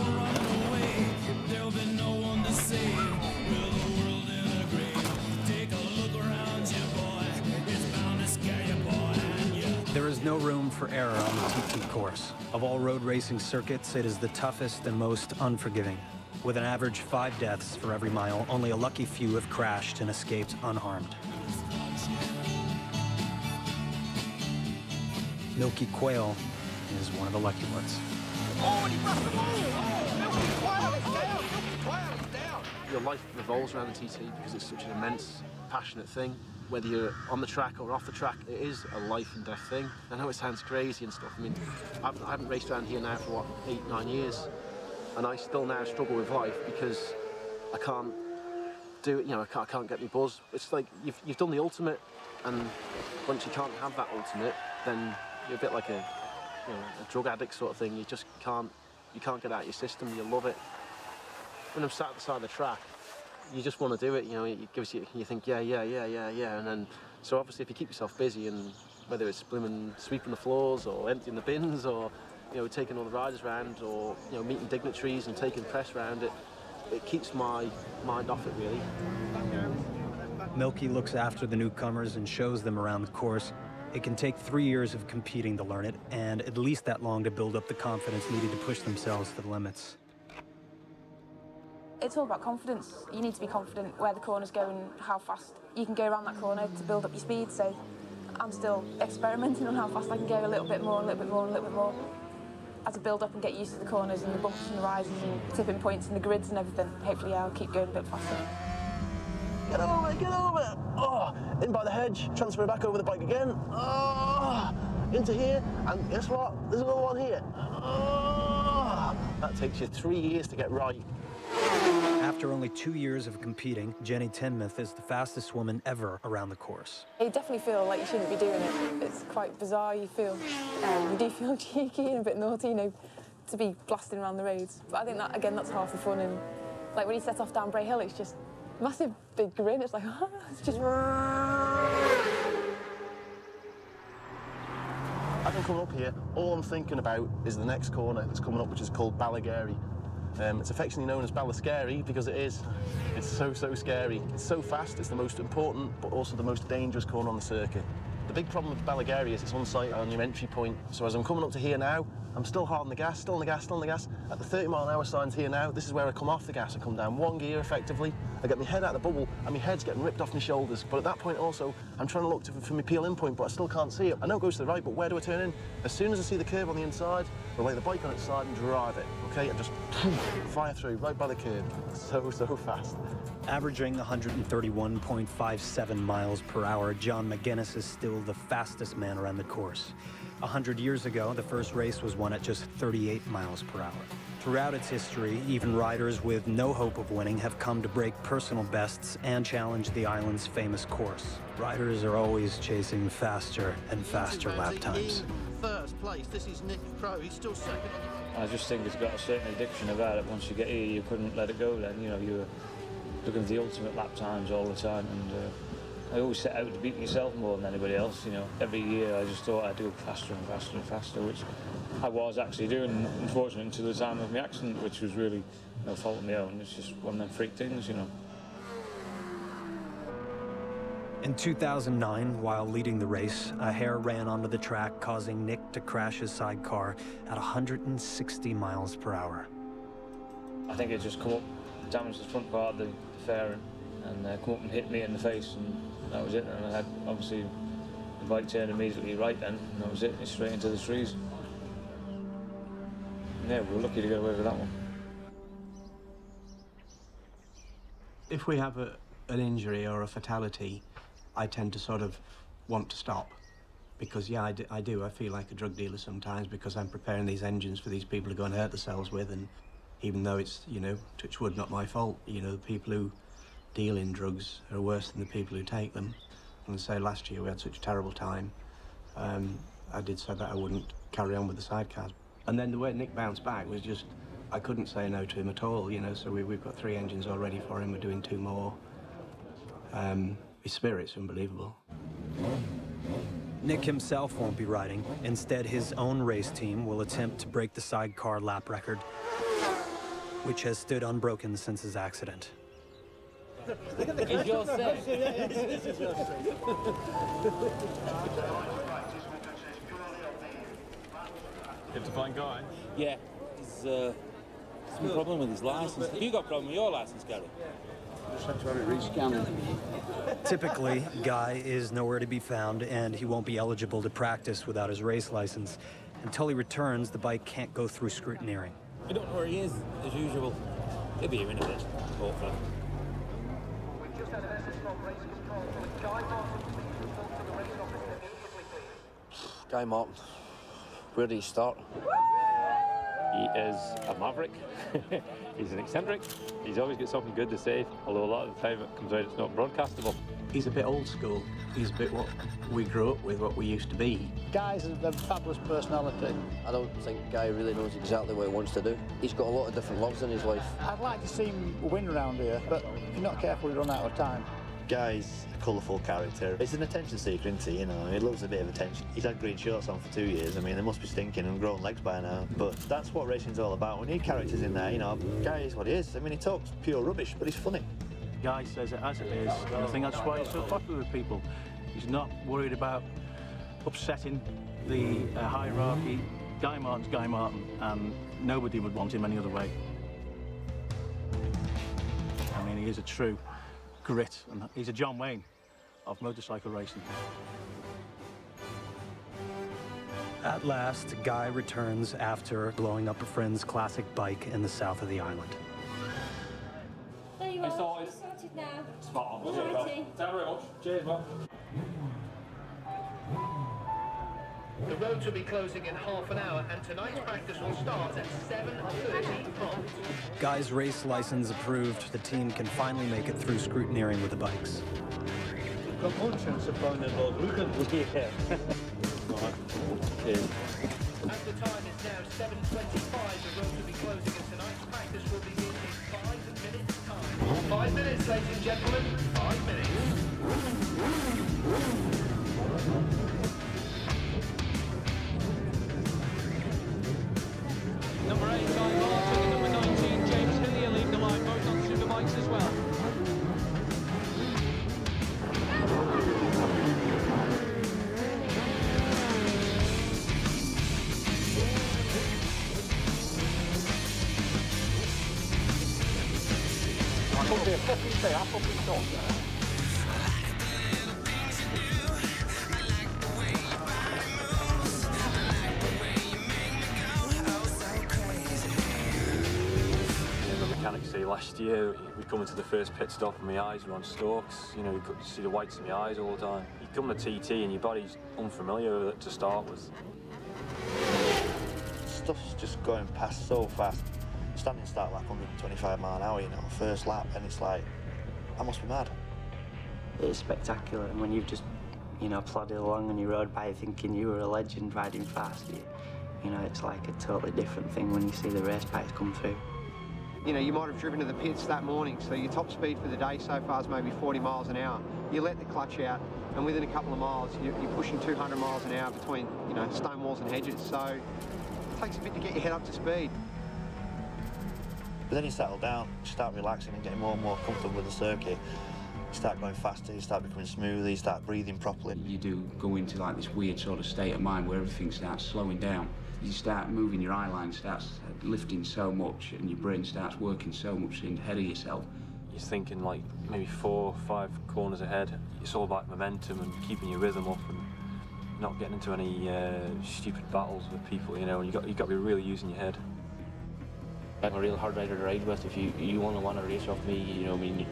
no room for error on the TT course. Of all road racing circuits, it is the toughest and most unforgiving. With an average five deaths for every mile, only a lucky few have crashed and escaped unharmed. Milky Quayle is one of the lucky ones. Your life revolves around the TT because it's such an immense, passionate thing. Whether you're on the track or off the track, it is a life and death thing. I know it sounds crazy and stuff. I mean, I've, I haven't raced around here now for what, eight, nine years, and I still now struggle with life because I can't do it. You know, I can't, I can't get my buzz. It's like you've, you've done the ultimate, and once you can't have that ultimate, then you're a bit like a, you know, a drug addict sort of thing. You just can't, you can't get out of your system. You love it. When I'm sat at the side of the track, you just want to do it. You know, it gives you, you think, yeah, yeah, yeah, yeah, yeah, and then so obviously if you keep yourself busy and whether it's blooming sweeping the floors or emptying the bins or you know taking all the riders round or you know meeting dignitaries and taking press round it, it keeps my mind off it really. Milky looks after the newcomers and shows them around the course. It can take three years of competing to learn it, and at least that long to build up the confidence needed to push themselves to the limits. It's all about confidence. You need to be confident where the corner's going, how fast you can go around that corner to build up your speed. So I'm still experimenting on how fast I can go a little bit more, a little bit more, a little bit more. As I build up and get used to the corners and the bumps and the rises and tipping points and the grids and everything, hopefully I'll keep going a bit faster. Get over get over. Oh, in by the hedge, transfer back over the bike again. Oh, into here, and guess what? There's another one here. Oh, that takes you three years to get right. After only two years of competing, Jenny Tinmouth is the fastest woman ever around the course. You definitely feel like you shouldn't be doing it. It's quite bizarre. You feel, um, you do feel cheeky and a bit naughty, you know, to be blasting around the roads. But I think that again, that's half the fun. And like when you set off down Bray Hill, it's just massive big grin. It's like it's just. As I'm coming up here, all I'm thinking about is the next corner that's coming up, which is called Ballagarey. Um, it's affectionately known as Ballascary because it is. It's so, so scary. It's so fast, it's the most important, but also the most dangerous corner on the circuit. The big problem with Ballagarey is it's on site on your entry point. So as I'm coming up to here now, I'm still hard on the gas, still on the gas, still on the gas. At the 30 mile an hour signs here now, this is where I come off the gas. I come down one gear effectively. I get my head out of the bubble and my head's getting ripped off my shoulders. But at that point also, I'm trying to look to, for my peel in point, but I still can't see it. I know it goes to the right, but where do I turn in? As soon as I see the curve on the inside, I lay the bike on its side and drive it, okay? And just fire through right by the curve. So, so fast. Averaging 131.57 miles per hour, John McGuinness is still the fastest man around the course. A hundred years ago, the first race was won at just 38 miles per hour. Throughout its history, even riders with no hope of winning have come to break personal bests and challenge the island's famous course. Riders are always chasing faster and faster lap times. First place, this is Nick Crowe. He's still second I just think it's got a certain addiction about it. Once you get here, you couldn't let it go. Then you know you were looking for the ultimate lap times all the time, and uh, I always set out to beat myself more than anybody else. You know, every year I just thought I'd do it faster and faster and faster, which I was actually doing. Unfortunately, until the time of my accident, which was really no fault of my own. It's just one of them freak things, you know. In 2009, while leading the race, a hare ran onto the track, causing Nick to crash his sidecar at 160 miles per hour. I think it just come up, damaged the front part of the, the fairing, and uh, come up and hit me in the face, and that was it. And I had obviously the bike turned immediately right then, and that was it, straight into the trees. Yeah, we were lucky to get away with that one. If we have a, an injury or a fatality, I tend to sort of want to stop. Because, yeah, I do, I do. I feel like a drug dealer sometimes because I'm preparing these engines for these people to go and hurt themselves with. And even though it's, you know, touch wood, not my fault, you know, the people who deal in drugs are worse than the people who take them. And so last year we had such a terrible time. Um, I did say that I wouldn't carry on with the sidecars. And then the way Nick bounced back was just, I couldn't say no to him at all, you know, so we, we've got three engines already for him, we're doing two more. Um, his spirit's unbelievable. Nick himself won't be riding. Instead, his own race team will attempt to break the sidecar lap record, which has stood unbroken since his accident. Is yours set? You have to find Guy. Yeah, he's uh, some problem with his license. Have you got a problem with your license, Gary? Just have to have it rescanned. Typically, Guy is nowhere to be found, and he won't be eligible to practice without his race license. Until he returns, the bike can't go through scrutineering. We don't know where he is, as usual. He'll be here in a bit, hopefully. Guy Martin, where do you start? He is a maverick. He's an eccentric. He's always got something good to say, although a lot of the time it comes out it's not broadcastable. He's a bit old school. He's a bit what we grew up with, what we used to be. Guy's a, a fabulous personality. I don't think Guy really knows exactly what he wants to do. He's got a lot of different loves in his life. I'd like to see him win around here, but if you're not careful, you run out of time. Guy's a colourful character. He's an attention seeker, isn't he? You know, he loves a bit of attention. He's had green shorts on for two years. I mean, they must be stinking and growing legs by now. But that's what racing's all about. We need characters in there, you know. Guy is what he is. I mean, he talks pure rubbish, but he's funny. Guy says it as it is, I think that's why he's so popular with people. He's not worried about upsetting the uh, hierarchy. Guy Martin's Guy Martin, and nobody would want him any other way. I mean, he is a true grit, and he's a John Wayne of motorcycle racing. At last, Guy returns after blowing up a friend's classic bike in the south of the island. There you are. sorted. It's sorted now. Spot on. Alrighty. Thank you very much. Cheers, man. The roads will be closing in half an hour, and tonight's practice will start at 7.30 prompt. Guy's race license approved, the team can finally make it through scrutineering with the bikes. Got conscience upon the Lord. Look at Yeah. Cheers. As the time is now 7.25, the roads will be closing, and tonight's practice will begin in five minutes' time. Five minutes, ladies and gentlemen. Five minutes. A fucking thing. I fucking stopped. You know, the mechanics say last year we come into the first pit stop and my eyes were on stalks. You know, you could see the whites in my eyes all the time. You come to TT and your body's unfamiliar with it to start with. Stuff's just going past so fast. Standing start lap 125 mile an hour, you know, first lap, and it's like, I must be mad. It's spectacular, and when you've just, you know, plodded along on your road by thinking you were a legend riding fast, you, you know, it's like a totally different thing when you see the race bikes come through. You know, you might have driven to the pits that morning, so your top speed for the day so far is maybe 40 miles an hour. You let the clutch out, and within a couple of miles, you're, you're pushing 200 miles an hour between, you know, stone walls and hedges. So it takes a bit to get your head up to speed. But then you settle down, you start relaxing and getting more and more comfortable with the circuit. You start going faster, you start becoming smoother, you start breathing properly. You do go into like this weird sort of state of mind where everything starts slowing down. You start moving, your eye line starts lifting so much, and your brain starts working so much ahead of yourself. You're thinking like maybe four, five corners ahead. It's all about momentum and keeping your rhythm up and not getting into any uh, stupid battles with people. You know, and you got you've got to be really using your head. I'm a real hard rider to ride with. If you you want to want to race off me, you know, I mean,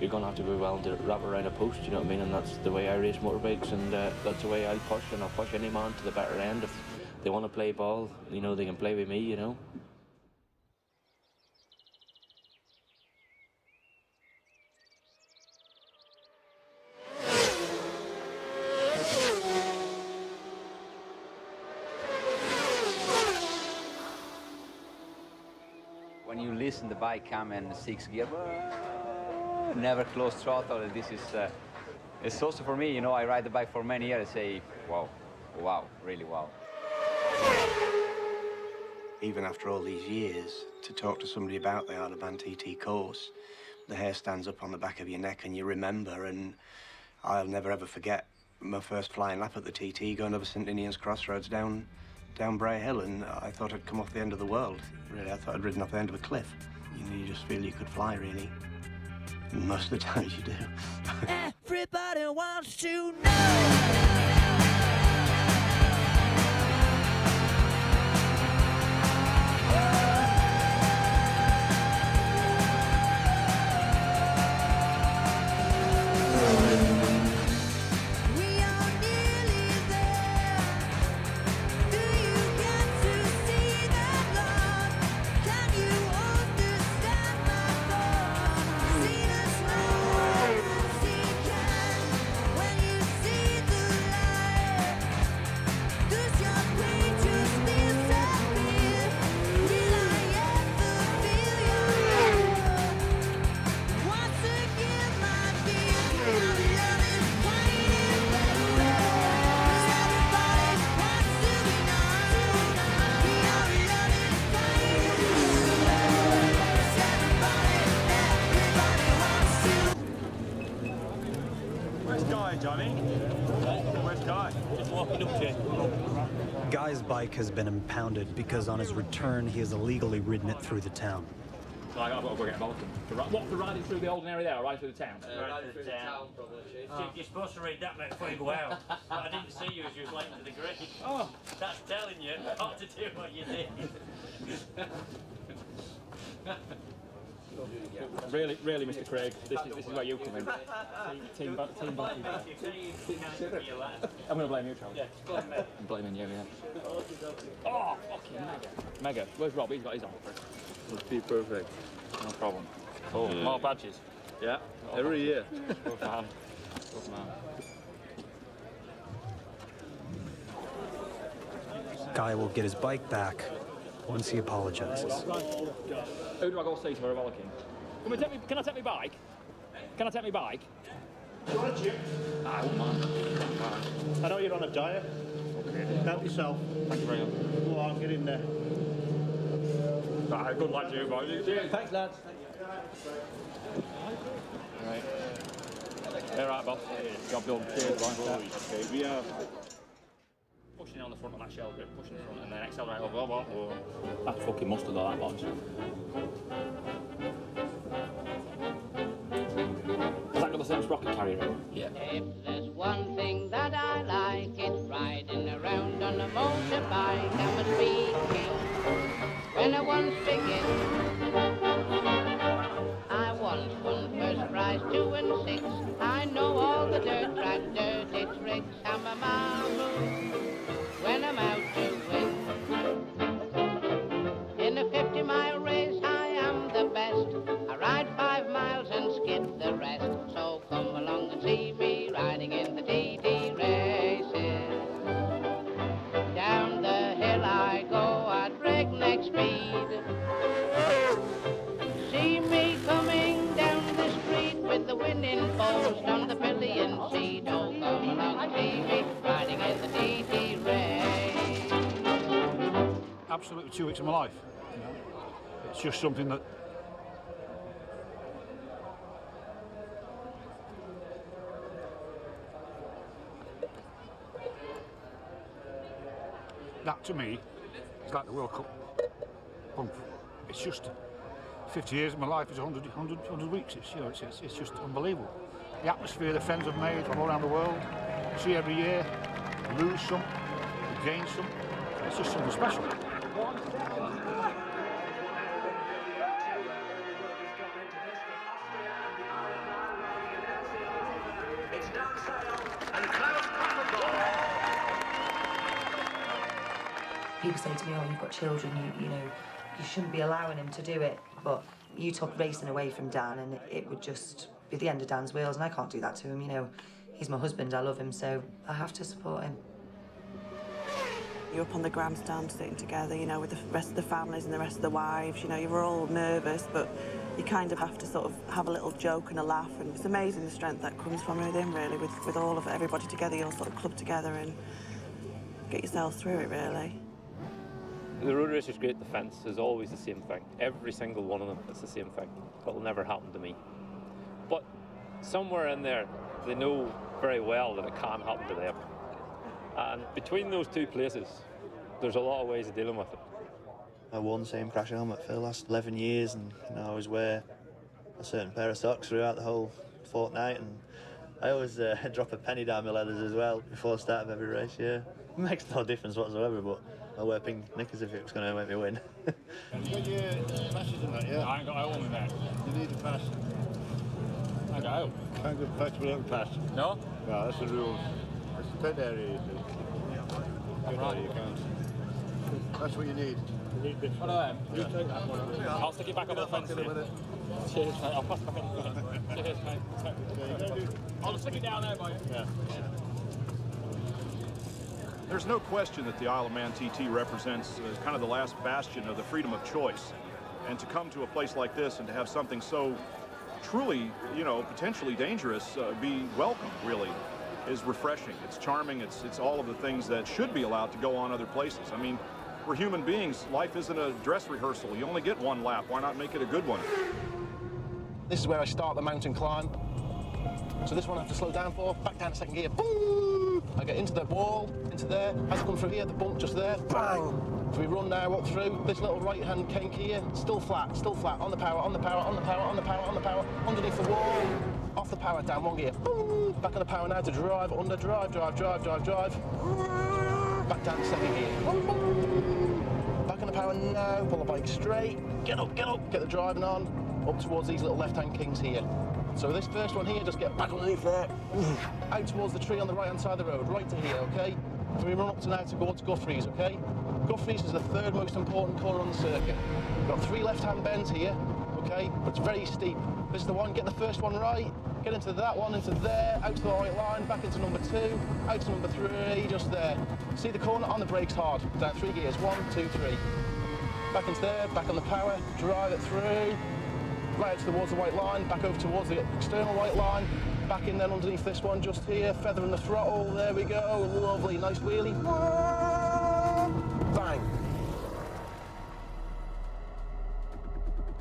you're gonna have to be willing to wrap around a post. You know what I mean? And that's the way I race motorbikes, and uh, that's the way I'll push, and I'll push any man to the better end. If they want to play ball, you know, they can play with me. You know. When you listen the bike come in six gear, never close throttle. This is uh, it's also for me. You know, I ride the bike for many years. I say, wow, wow, really wow. Even after all these years, to talk to somebody about the Ardaban TT course, the hair stands up on the back of your neck and you remember. And I'll never ever forget my first flying lap at the TT, going over St Ninian's Crossroads down down Bray Hill, and I thought I'd come off the end of the world. Really, I thought I'd ridden off the end of a cliff. You know, you just feel you could fly, really. Most of the times you do. Everybody wants to know. Bike has been impounded because on his return he has illegally ridden it through the town. So I gotta go get Bolton. To ri- What, for riding through the old area there, or riding through the town? Uh, riding through the town, probably. Ah. You're supposed to read that bit before you go out. but I didn't see you as you was late to the grade. Oh. That's telling you not to do what you did. Really, really, Mr. Craig, this is, this is where you come in. Team, bu- team, bu- I'm going to blame you, Charlie. Yeah, blame me. I'm blaming you, yeah. Oh, fucking mega. Mega. Where's Rob? He's got his on. Would be perfect. No problem. Oh, Yeah. more badges. Yeah, every year. Good man. Good man. Guy will get his bike back once he apologizes. Who do I go see for a bollocking? Can, we take me, can I take my bike? Can I take my bike? You want a chip? Ah, I won't mind. I know you're on a diet. Help yourself. Thank you very much. Go on, get in there. Ah, good lad, you boys. Cheers. Thanks, lads. Right. All right, boss. Job done. Cheers, boys. Okay, we are pushing on the front of that shell grip, pushing the front, and then accelerate over. Oh, oh, oh. That's fucking mustard, though, that box. Has that got the same sprocket carrier? Yeah. If there's one thing that I like, it's riding around on a motorbike. I'm a speed king. When I once begin, I once won first prize, two and six. I know all the dirt track, dirty tricks. I'm a maroon when I'm out two weeks of my life—it's just something that that to me is like the World Cup. It's just 50 years of my life is 100, 100, 100 weeks. It's, you know, it's, it's, it's just unbelievable. The atmosphere the friends have made from all around the world, see every year, lose some, gain some. It's just something special. Got children, you, you know, you shouldn't be allowing him to do it. But you took racing away from Dan and it would just be the end of Dan's wheels and I can't do that to him, you know. He's my husband, I love him, so I have to support him. You're up on the grandstand sitting together, you know, with the rest of the families and the rest of the wives. You know, you were all nervous, but you kind of have to sort of have a little joke and a laugh. And it's amazing the strength that comes from within, really, with, with all of everybody together. You all sort of club together and get yourselves through it, really. The road racer's great defence is always the same thing. Every single one of them, it's the same thing. It'll never happen to me. But somewhere in there, they know very well that it can happen to them. And between those two places, there's a lot of ways of dealing with it. I wore the same crash helmet for the last 11 years, and you know, I always wear a certain pair of socks throughout the whole fortnight, and I always uh, drop a penny down my leathers as well before the start of every race. Yeah, it makes no difference whatsoever, but I wear pink knickers if it was going to make me win. You got your passes in that, yeah? I ain't got oil in that. You need a pass. I got oil. Can't get patch without a pass. No? No, that's the rules. It's the pit area, you see. Pit area, you can't. That's what you need. You need this One of them. You take that one. I'll stick it back on the fence here. Cheers, mate. I'll pass back on. Cheers, mate. I'll stick it down there, mate. Yeah. There's no question that the Isle of Man TT represents uh, kind of the last bastion of the freedom of choice. And to come to a place like this and to have something so truly, you know, potentially dangerous uh, be welcome, really, is refreshing. It's charming. It's, it's all of the things that should be allowed to go on other places. I mean, we're human beings. Life isn't a dress rehearsal. You only get one lap. Why not make it a good one? This is where I start the mountain climb. So this one I have to slow down for, back down to second gear, boom! I get into the wall, into there, as I come through here, the bump just there, bang! So we run now up through this little right-hand kink here, still flat, still flat, on the power, on the power, on the power, on the power, on the power, underneath the wall, off the power, down one gear, boom! Back on the power now to drive, under, drive, drive, drive, drive, drive, back down to second gear. Back on the power now, pull the bike straight, get up, get up, get the driving on, up towards these little left-hand kinks here. So this first one here, just get back underneath there, out towards the tree on the right-hand side of the road, right to here, okay? We run up to now to go to Guthries, okay? Guthries is the third most important corner on the circuit. We've got three left-hand bends here, okay? But it's very steep. This is the one, get the first one right, get into that one, into there, out to the right line, back into number two, out to number three, just there. See the corner on the brakes hard, down three gears, one, two, three. Back into there, back on the power, drive it through, right towards the white line, back over towards the external white line, back in then underneath this one just here, feathering the throttle, there we go, lovely, nice wheelie. Bang.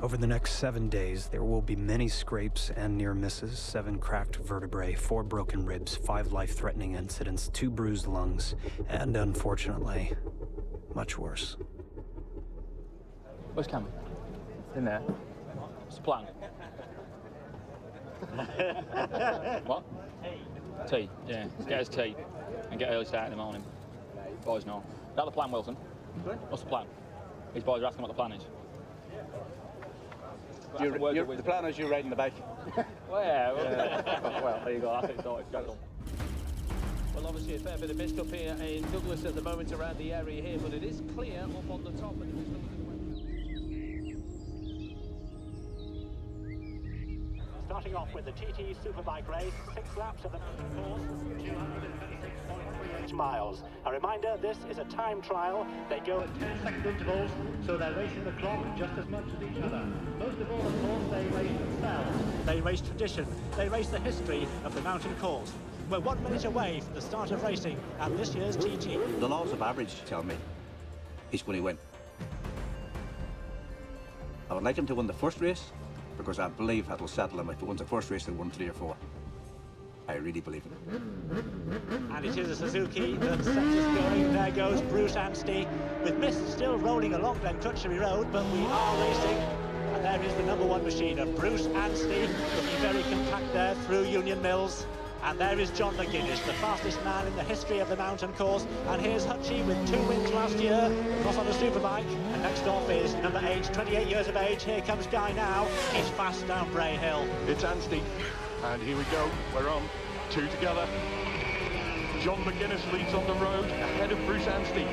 Over the next seven days, there will be many scrapes and near misses, seven cracked vertebrae, four broken ribs, five life-threatening incidents, two bruised lungs, and unfortunately, much worse. Where's Cameron? In there. What's the plan? what? Tea. Tea, Yeah. Get us tea and get early start in the morning. Boys know. Is that the plan, Wilson? What's the plan? These boys are asking what the plan is. You, you, the plan is you're riding the bike. Well, yeah, well, well, there you go. That's it sorted. Go. Well, obviously a fair bit of mist up here in Douglas at the moment around the area here, but it is clear up on the top. Starting off with the TT Superbike race, six laps of the mountain course, 226.38 miles. A reminder, this is a time trial. They go at 10 second intervals, so they're racing the clock just as much as each other. Most of all, of course, they race themselves. They race tradition. They race the history of the mountain course. We're one minute away from the start of racing at this year's TT. The laws of average tell me he's going to win. I would like him to win the first race because I believe that'll settle him if he wins the first race, they won three or four. I really believe in it. And it is a Suzuki that sets us going. There goes Bruce Anstey with mist still rolling along Glencrutchery Road, but we are racing. And there is the number one machine of Bruce Anstey, looking very compact there through Union Mills. And there is John McGuinness, the fastest man in the history of the mountain course. And here's Hutchie with two wins last year, was on a superbike. And next off is number eight, 28 years of age. Here comes Guy now. He's fast down Bray Hill. It's Anstey, and here we go. We're on two together. John McGuinness leads on the road ahead of Bruce Anstey.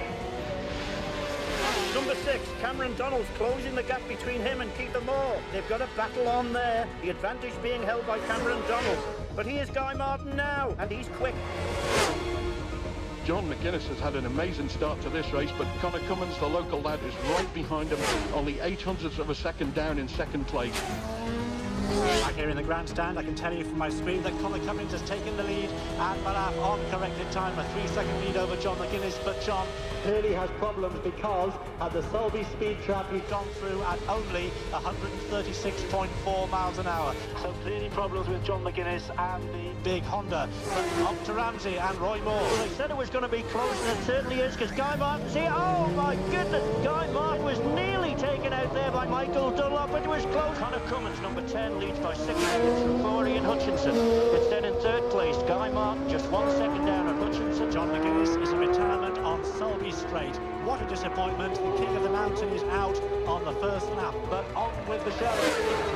Number six, Cameron Donald's closing the gap between him and Keith Amor. They've got a battle on there. The advantage being held by Cameron Donald. But here's Guy Martin now, and he's quick. John McGuinness has had an amazing start to this race, but Conor Cummins, the local lad, is right behind him, only eight hundredths of a second down in second place. Back here in the grandstand, I can tell you from my screen that Conor Cummins has taken the lead and Ballaugh on corrected time, a three-second lead over John McGuinness, but John clearly has problems because at the Sulby speed trap he's gone through at only 136.4 miles an hour. So clearly problems with John McGuinness and the big Honda. But up to Ramsey and Roy Moore. Well, they said it was going to be close, and it certainly is, because Guy Martin's here. Oh my goodness, Guy Martin was nearly taken out there by Michael Dunlop, but it was close. Conor Cummins, number 10, leads by six seconds from Corey and Hutchinson. It's then in third place, Guy Martin, just one second down on Hutchinson. John McGuinness is Straight. What a disappointment. The king of the mountain is out on the first lap, but on with the show.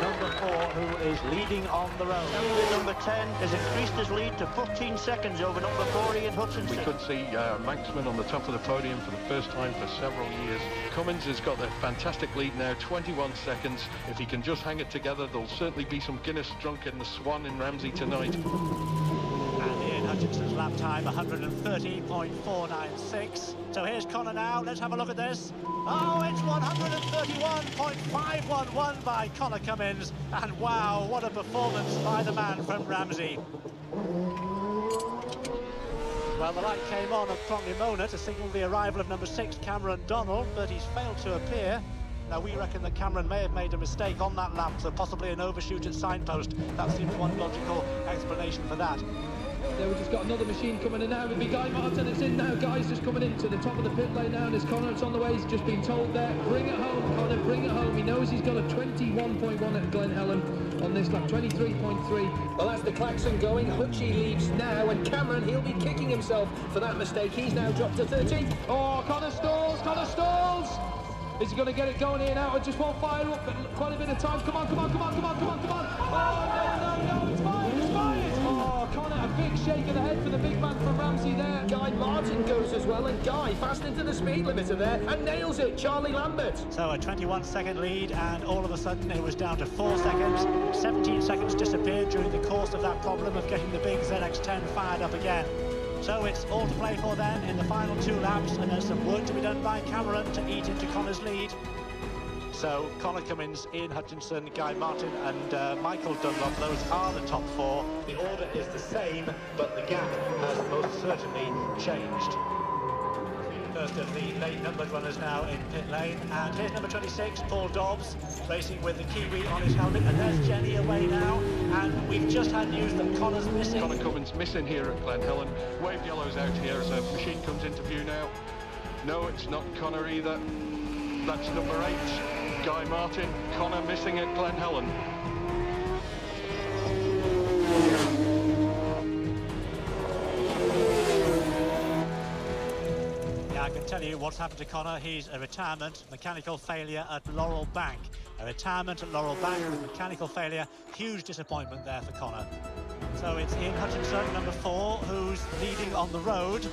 Number four who is leading on the road. Number 10 has increased his lead to 14 seconds over number 40 and Hutchinson. We could see uh, Manxman on the top of the podium for the first time for several years. Cummins has got a fantastic lead now, 21 seconds. If he can just hang it together, there'll certainly be some Guinness drunk in the Swan in Ramsey tonight. Hutchinson's lap time, 130.496. So here's Conor now. Let's have a look at this. Oh, it's 131.511 by Conor Cummins. And wow, what a performance by the man from Ramsey. Well, the light came on at Cronk-ny-Mona to signal the arrival of number six, Cameron Donald, but he's failed to appear. Now, we reckon that Cameron may have made a mistake on that lap, so possibly an overshoot at signpost. That seems one logical explanation for that. There we've just got another machine coming in now. It'll be Guy Martin. It's in now. Guy's just coming into the top of the pit lane now. And it's Conor. It's on the way. He's just been told there. Bring it home, Conor. Bring it home. He knows he's got a 21.1 at Glen Helen on this lap. 23.3. Well, that's the klaxon going. Hutchie leaves now. And Cameron, he'll be kicking himself for that mistake. He's now dropped to 13. Oh, Conor stalls. Conor stalls. Is he going to get it going in now? It just won't fire up. Quite a bit of time. Come on, come on, come on, come on, come on, come on. Oh, no, no, no. It's fired. It's fired. Oh, Conor, a big shake of the head for the big man from Ramsey there. Guy Martin goes as well. And Guy fast into the speed limiter there and nails it. Charlie Lambert. So a 21 second lead, and all of a sudden it was down to four seconds. 17 seconds disappeared during the course of that problem of getting the big ZX10 fired up again. So it's all to play for then in the final two laps, and there's some work to be done by Cameron to eat into Conor's lead. So Conor Cummins, Ian Hutchinson, Guy Martin and uh, Michael Dunlop, those are the top four. The order is the same, but the gap has most certainly changed. First of the late numbered runners now in pit lane. And here's number 26, Paul Dobbs, racing with the Kiwi on his helmet. And there's Jenny away now. And we've just had news that Conor's missing. Conor Cummins missing here at Glen Helen. Waved yellows out here as a machine comes into view now. No, it's not Conor either. That's number eight, Guy Martin. Conor missing at Glen Helen. Yeah, I can tell you what's happened to Conor. He's a retirement, mechanical failure at Laurel Bank. A retirement at Laurel Bank mechanical failure. Huge disappointment there for Conor. So it's Ian Hutchinson, number four, who's leading on the road.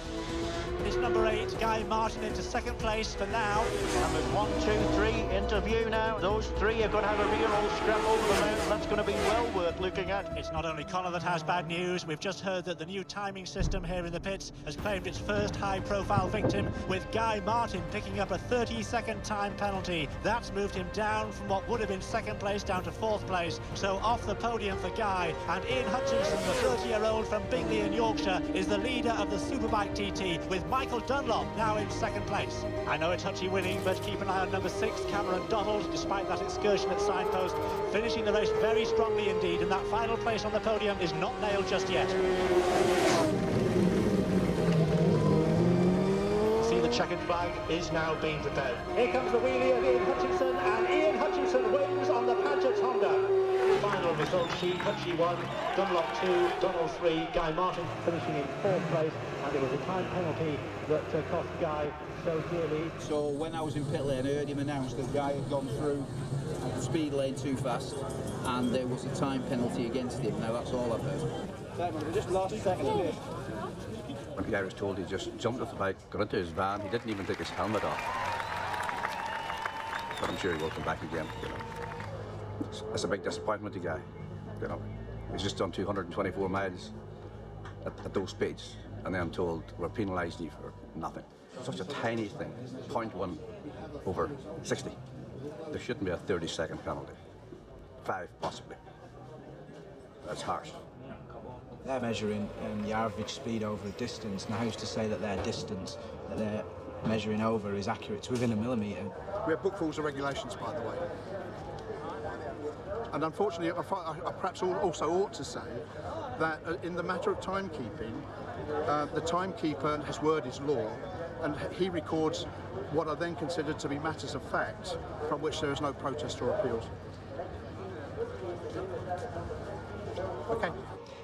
It's number eight, Guy Martin into second place for now. Numbers one, two, three into view now. Those three are going to have a real old scrap over the mountain. That's going to be well worth looking at. It's not only Conor that has bad news. We've just heard that the new timing system here in the pits has claimed its first high-profile victim, with Guy Martin picking up a 30-second time penalty. That's moved him down from what would have been second place down to fourth place. So off the podium for Guy and Ian Hutchinson Wilson, the 30-year-old from Bingley in Yorkshire, is the leader of the Superbike TT, with Michael Dunlop now in second place. I know it's Hutchie winning, but keep an eye on number six, Cameron Donald, despite that excursion at signpost, finishing the race very strongly indeed, and that final place on the podium is not nailed just yet. See the checkered flag is now being prepared. Here comes the wheelie of Ian Hutchinson, and Ian Hutchinson wins on the Padgett Honda. Final result sheet, Hutchie 1, Dunlop 2, Donald 3, Guy Martin finishing in fourth place, and there was a time penalty that uh, cost Guy so dearly. So when I was in pit lane, I heard him announce that Guy had gone through the speed lane too fast, and there was a time penalty against him. Now that's all I've heard. we just lost a second of it. When Pierre was told he just jumped off the bike, got into his van, he didn't even take his helmet off. But I'm sure he will come back again, you know. It's, it's a big disappointment to Guy, you know. He's just done 224 miles at, at those speeds, and then I'm told we're penalising you for nothing. Such a tiny thing, 0.1 over 60. There shouldn't be a 30 second penalty. Five, possibly. That's harsh. They're measuring um, the average speed over a distance, and who's to say that their distance that they're measuring over is accurate to within a millimetre? We have book rules and regulations, by the way. And unfortunately, I, I perhaps also ought to say that uh, in the matter of timekeeping, uh, the timekeeper, his word is law, and he records what are then considered to be matters of fact from which there is no protest or appeals. Okay.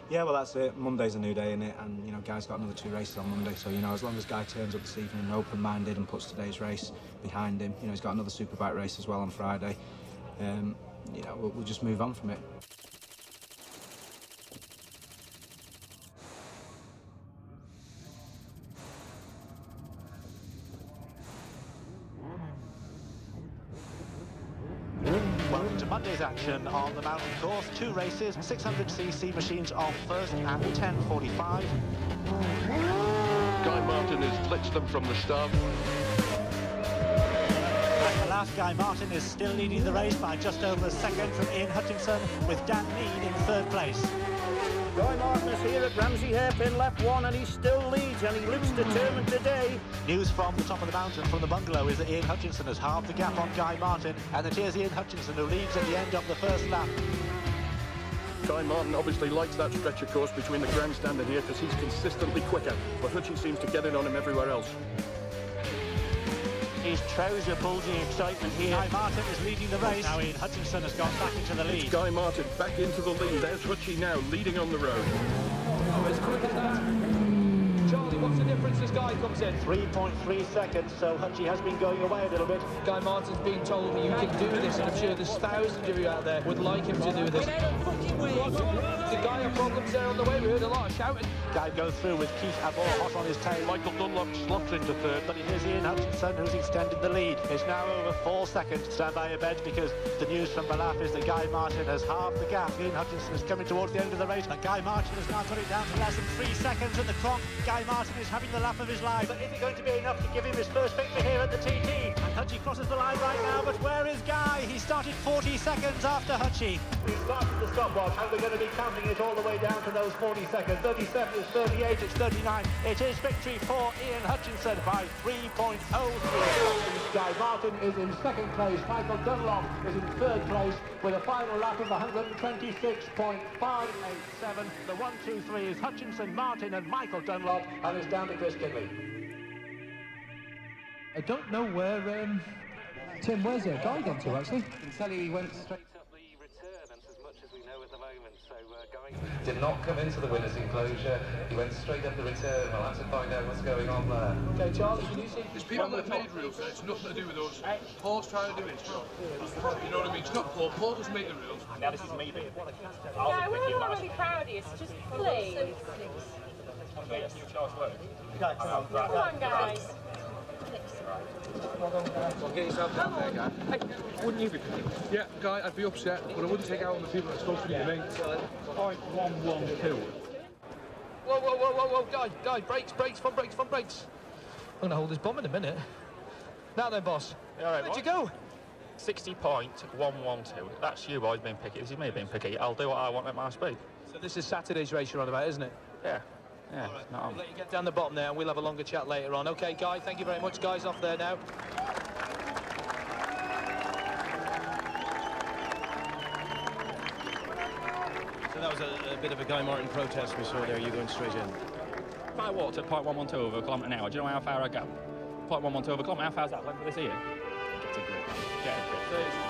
Yeah, well, that's it. Monday's a new day, in it? And, you know, Guy's got another two races on Monday. So, you know, as long as Guy turns up this evening open-minded and puts today's race behind him, you know, he's got another Superbike race as well on Friday. Um, you know, we'll, we'll just move on from it. Welcome to Monday's action on the mountain course. Two races, 600cc machines on first at 10.45. Guy Martin has blitzed them from the start. And the last guy, Martin, is still leading the race by just over a second from Ian Hutchinson, with Dan Mead in third place. Guy Martin is here at Ramsey Hairpin, left one, and he still leads, and he looks determined today. News from the top of the mountain, from the bungalow, is that Ian Hutchinson has halved the gap on Guy Martin, and it is Ian Hutchinson, who leads at the end of the first lap. Guy Martin obviously likes that stretch of course between the grandstand and here because he's consistently quicker, but Hutchie seems to get in on him everywhere else. His trouser bulging excitement here. Guy Martin is leading the race. Now Ian Hutchinson has gone back into the lead. It's Guy Martin back into the lead. There's Hutchie now leading on the road. Oh, as quick as that. Charlie, what's the difference this guy comes in? 3.3 seconds, so Hutchie has been going away a little bit. Guy Martin's been told that you can do this, and I'm sure there's thousands of you out there would like him to do this. The guy have problems there on the way. We heard a lot of shouting. Guy goes through with Keith Amor hot on his tail. Michael Dunlop slots into third. But here's Ian Hutchinson, who's extended the lead. It's now over four seconds. Stand by your beds because the news from Ballaugh is that Guy Martin has halved the gap. Ian Hutchinson is coming towards the end of the race, and Guy Martin has now got it down to less than three seconds at the clock. Guy Martin is having the lap of his life. But is it going to be enough to give him his first victory here at the TT? And Hutchie crosses the line right now, but where is Guy? He started 40 seconds after Hutchie. We started the stopwatch, and we're going to be counting it all the way down to those 40 seconds. 37 is 38, it's 39. It is victory for Ian Hutchinson by 3.03. Guy Martin is in second place. Michael Dunlop is in third place with a final lap of 126.587. The 1, 2, 3 is Hutchinson, Martin and Michael Dunlop, and it's down to Chris Kinley. I don't know where, um, Tim, where's that guy gone to, actually? can tell you he went straight up the return, that's as much as we know at the moment. So uh, going Did not come into the winner's enclosure. He went straight up the return. We'll have to find out what's going on there. Okay, Charlie, can you see? There's people that made rules, and it's nothing to do with us. Paul's trying to do it. It's not. You know what I mean? It's not Paul. Paul doesn't make the rules. Now this is me being. Yeah, we're not really proud of you, so just please. Come on, guys. Well, get yourself there, guy. Wouldn't you be? Yeah, guy, I'd be upset, but I wouldn't take out on the people that's supposed to be the mates. Point one one two. Whoa, whoa, whoa, whoa, whoa, guy, guy, brakes, brakes, front brakes, front brakes. I'm going to hold this bomb in a minute. Now then, boss. All right, Where'd you go? 60.112. That's you boys being picky. This is me being picky. I'll do what I want at my speed. So this is Saturday's race you're on about, isn't it? Yeah. Yeah, not on. We'll let you get down the bottom there and we'll have a longer chat later on. Okay, Guy, thank you very much. Guy's off there now. So that was a, a bit of a Guy Martin protest we saw there, you going straight in. If I walked at 0.112 over a kilometre an hour, do you know how far I go? 0.112 over a kilometre, how far's that length of this here? Get a grip. Get a grip.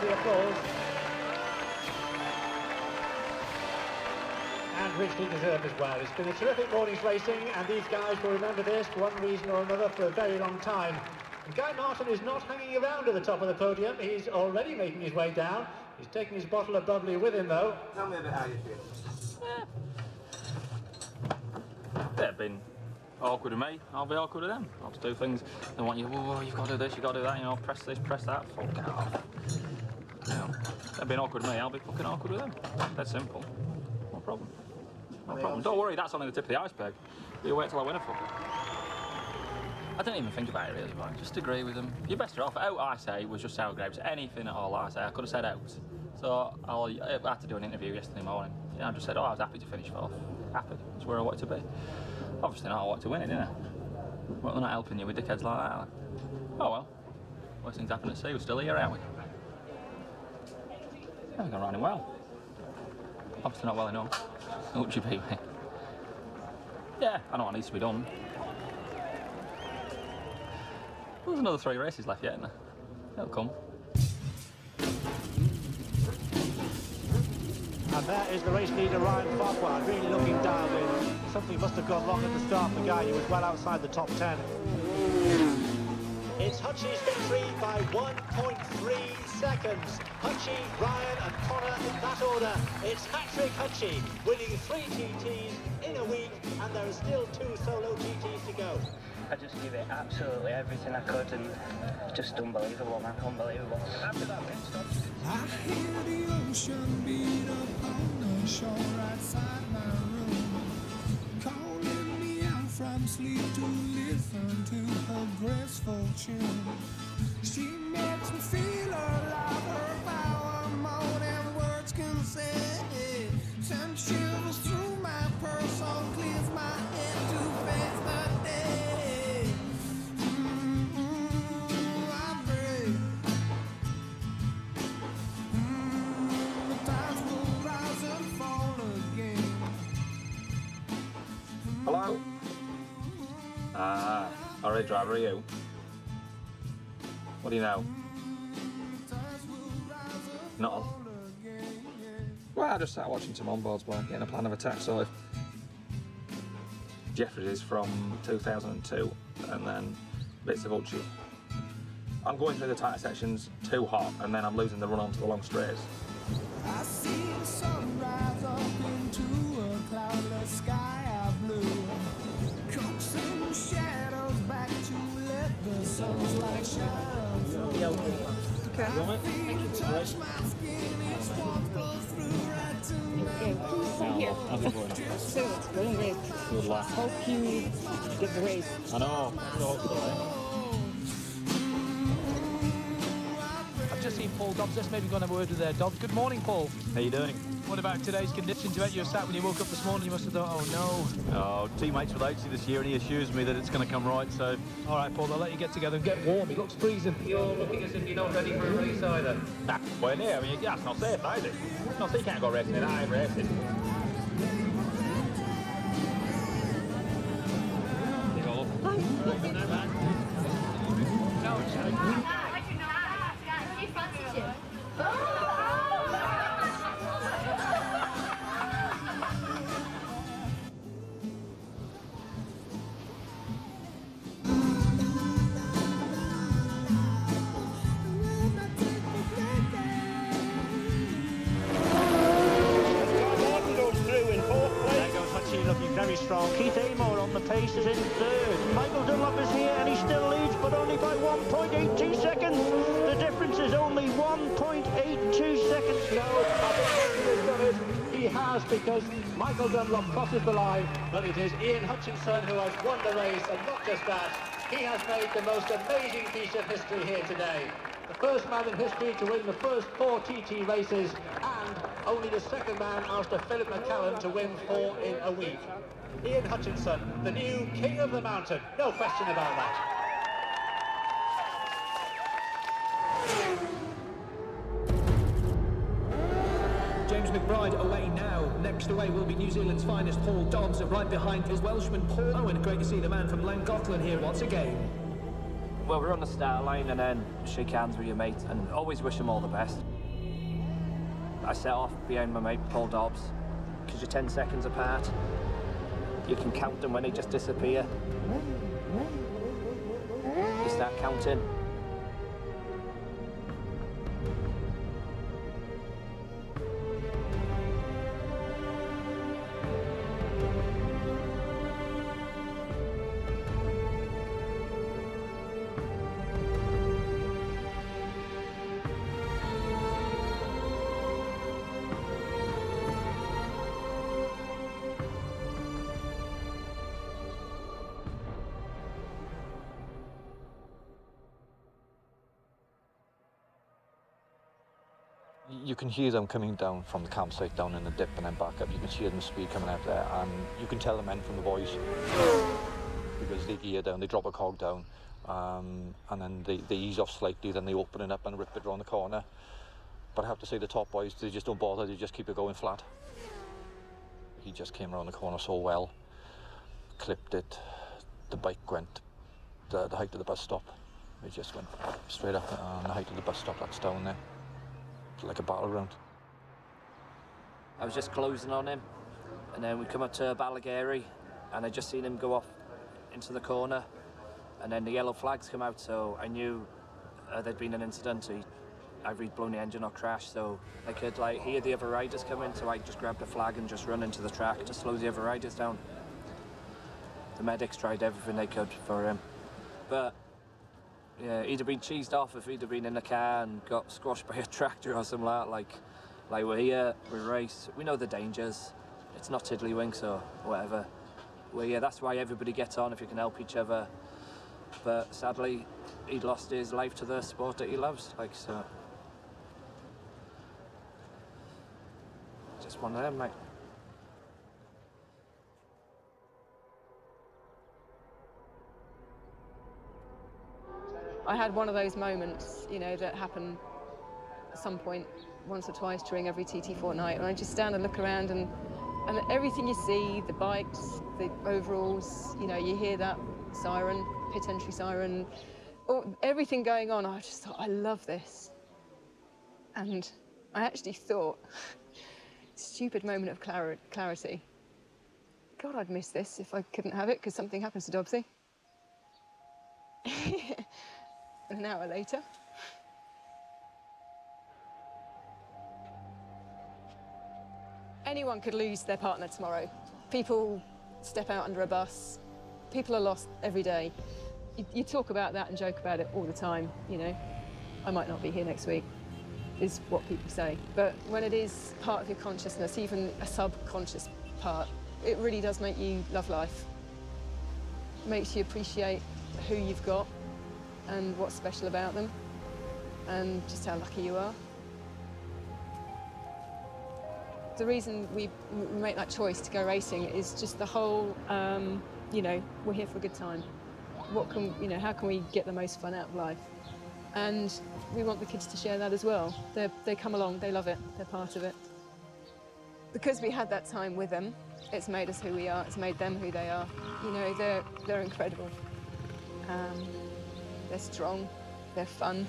The applause. And richly deserved as well. It's been a terrific morning's racing, and these guys will remember this for one reason or another for a very long time. And Guy Martin is not hanging around at the top of the podium. He's already making his way down. He's taking his bottle of bubbly with him, though. Tell me about how you feel. Eh, They've been awkward with me, I'll be awkward with them. I'll just do things, they want you, oh, you've got to do this, you've got to do that, you know, press this, press that, fuck it off. They've been awkward with me, I'll be fucking awkward with them. That's simple. No problem. No problem. Don't worry, that's only the tip of the iceberg. You wait till I win a fucker. I didn't even think about it really, but just agree with them. You're better off. Out, I say, was just out grapes. Anything at all, I say. I could have said out. So I'll, I had to do an interview yesterday morning. I just said, oh, I was happy to finish fourth. Happy. That's where I wanted to be. Obviously not, I wanted to win it, didn't I? Well, they're not helping you with dickheads like that. Oh well. Worst things happen at sea, we're still here, aren't we? Everything gone running well. Obviously not well enough. You beat me? Yeah, I know what needs to be done. There's another three races left yet, isn't there? It'll come. And there is the race leader, Ryan Farquhar, really looking in. Something must have gone wrong at the start for Guy. He was well outside the top 10. It's Hutchie's victory by 1.3 seconds. Hutchie, Ryan and Conor in that order. It's Patrick Hutchie winning three TTs in a week and there are still two solo TTs to go. I just give it absolutely everything I could and just unbelievable, man, unbelievable. After that win, stop. I hear the ocean beat up on the shore outside my from sleep to listen to her graceful tune. She makes me feel alive, her power more than words can say. Send shivers through my personal, clears Ah, alright, driver, are you? What do you know? Not all. Well, I just started watching some onboards while getting a plan of attack sorted. Jefferies is from 2002, and then bits of Uchi. I'm going through the tighter sections too hot, and then I'm losing the run onto the long straights. I see the up into a cloudless sky of blue. Going? Going. Good luck. I know. I've just seen Paul Dobbs. Let's maybe go and have a word with their Dobbs. Good morning, Paul. How are you doing? What about today's conditions? You bet you were sat when you woke up this morning, you must have thought, oh no. Oh, teammates with Oatsy this year, and he assures me that it's going to come right. So, All right, Paul, I'll let you get together and get warm. It looks freezing. You're looking as if you're not ready for a race either. Nah, well, yeah, I mean, yeah, it's not safe, is it? No, so you can't go racing in I ain't eh, racing. You the most amazing piece of history here today. The first man in history to win the first four TT races, and only the second man after Phillip McCallen to win four in a week. Ian Hutchinson, the new king of the mountain, no question about that. James McBride away now. Next away will be New Zealand's finest Paul Dobbs, and right behind his Welshman Paul Owen. Great to see the man from Llangollen here once again. Well, we're on the start line and then shake hands with your mate and always wish them all the best. I set off behind my mate Paul Dobbs because you're 10 seconds apart. You can count them when they just disappear. You start counting. Can hear them coming down from the campsite down in the dip and then back up. You can hear them speed coming out there, and you can tell the men from the boys because they gear down, they drop a cog down, um, and then they, they ease off slightly, then they open it up and rip it around the corner. But I have to say, the top boys, they just don't bother, they just keep it going flat. He just came around the corner so well, clipped it, the bike went the, the height of the bus stop. It just went straight up on the height of the bus stop that's down there like a battleground. I was just closing on him, and then we come up to Ballagarey, and I just seen him go off into the corner, and then the yellow flags come out, so I knew uh, there'd been an incident. Either he'd blown the engine or crashed, so I could like hear the other riders coming, so I just grabbed the flag and just run into the track to slow the other riders down. The medics tried everything they could for him, but yeah, he'd have been cheesed off if he'd have been in a car and got squashed by a tractor or something like that. Like, like we're here, we race, we know the dangers. It's not tiddlywinks or whatever. Well, yeah, that's why everybody gets on if you can help each other. But sadly, he'd lost his life to the sport that he loves. Like, so. Just one of them, mate. I had one of those moments, you know, that happen at some point once or twice during every TT fortnight, and I just stand and look around and and everything you see, the bikes, the overalls, you know, you hear that siren, pit entry siren, or everything going on. I just thought, I love this. And I actually thought, stupid moment of clar clarity. God, I'd miss this if I couldn't have it because something happens to Dobbsy. an hour later. Anyone could lose their partner tomorrow. People step out under a bus. People are lost every day. You, you, talk about that and joke about it all the time, you know. I might not be here next week, is what people say. But when it is part of your consciousness, even a subconscious part, it really does make you love life. It makes you appreciate who you've got and what's special about them and just how lucky you are. The reason we make that choice to go racing is just the whole, um, you know, we're here for a good time. What can, you know, how can we get the most fun out of life? And we want the kids to share that as well. they they come along, they love it, they're part of it. Because we had that time with them, it's made us who we are, it's made them who they are. You know, they're, they're incredible. Um, they're strong, they're fun,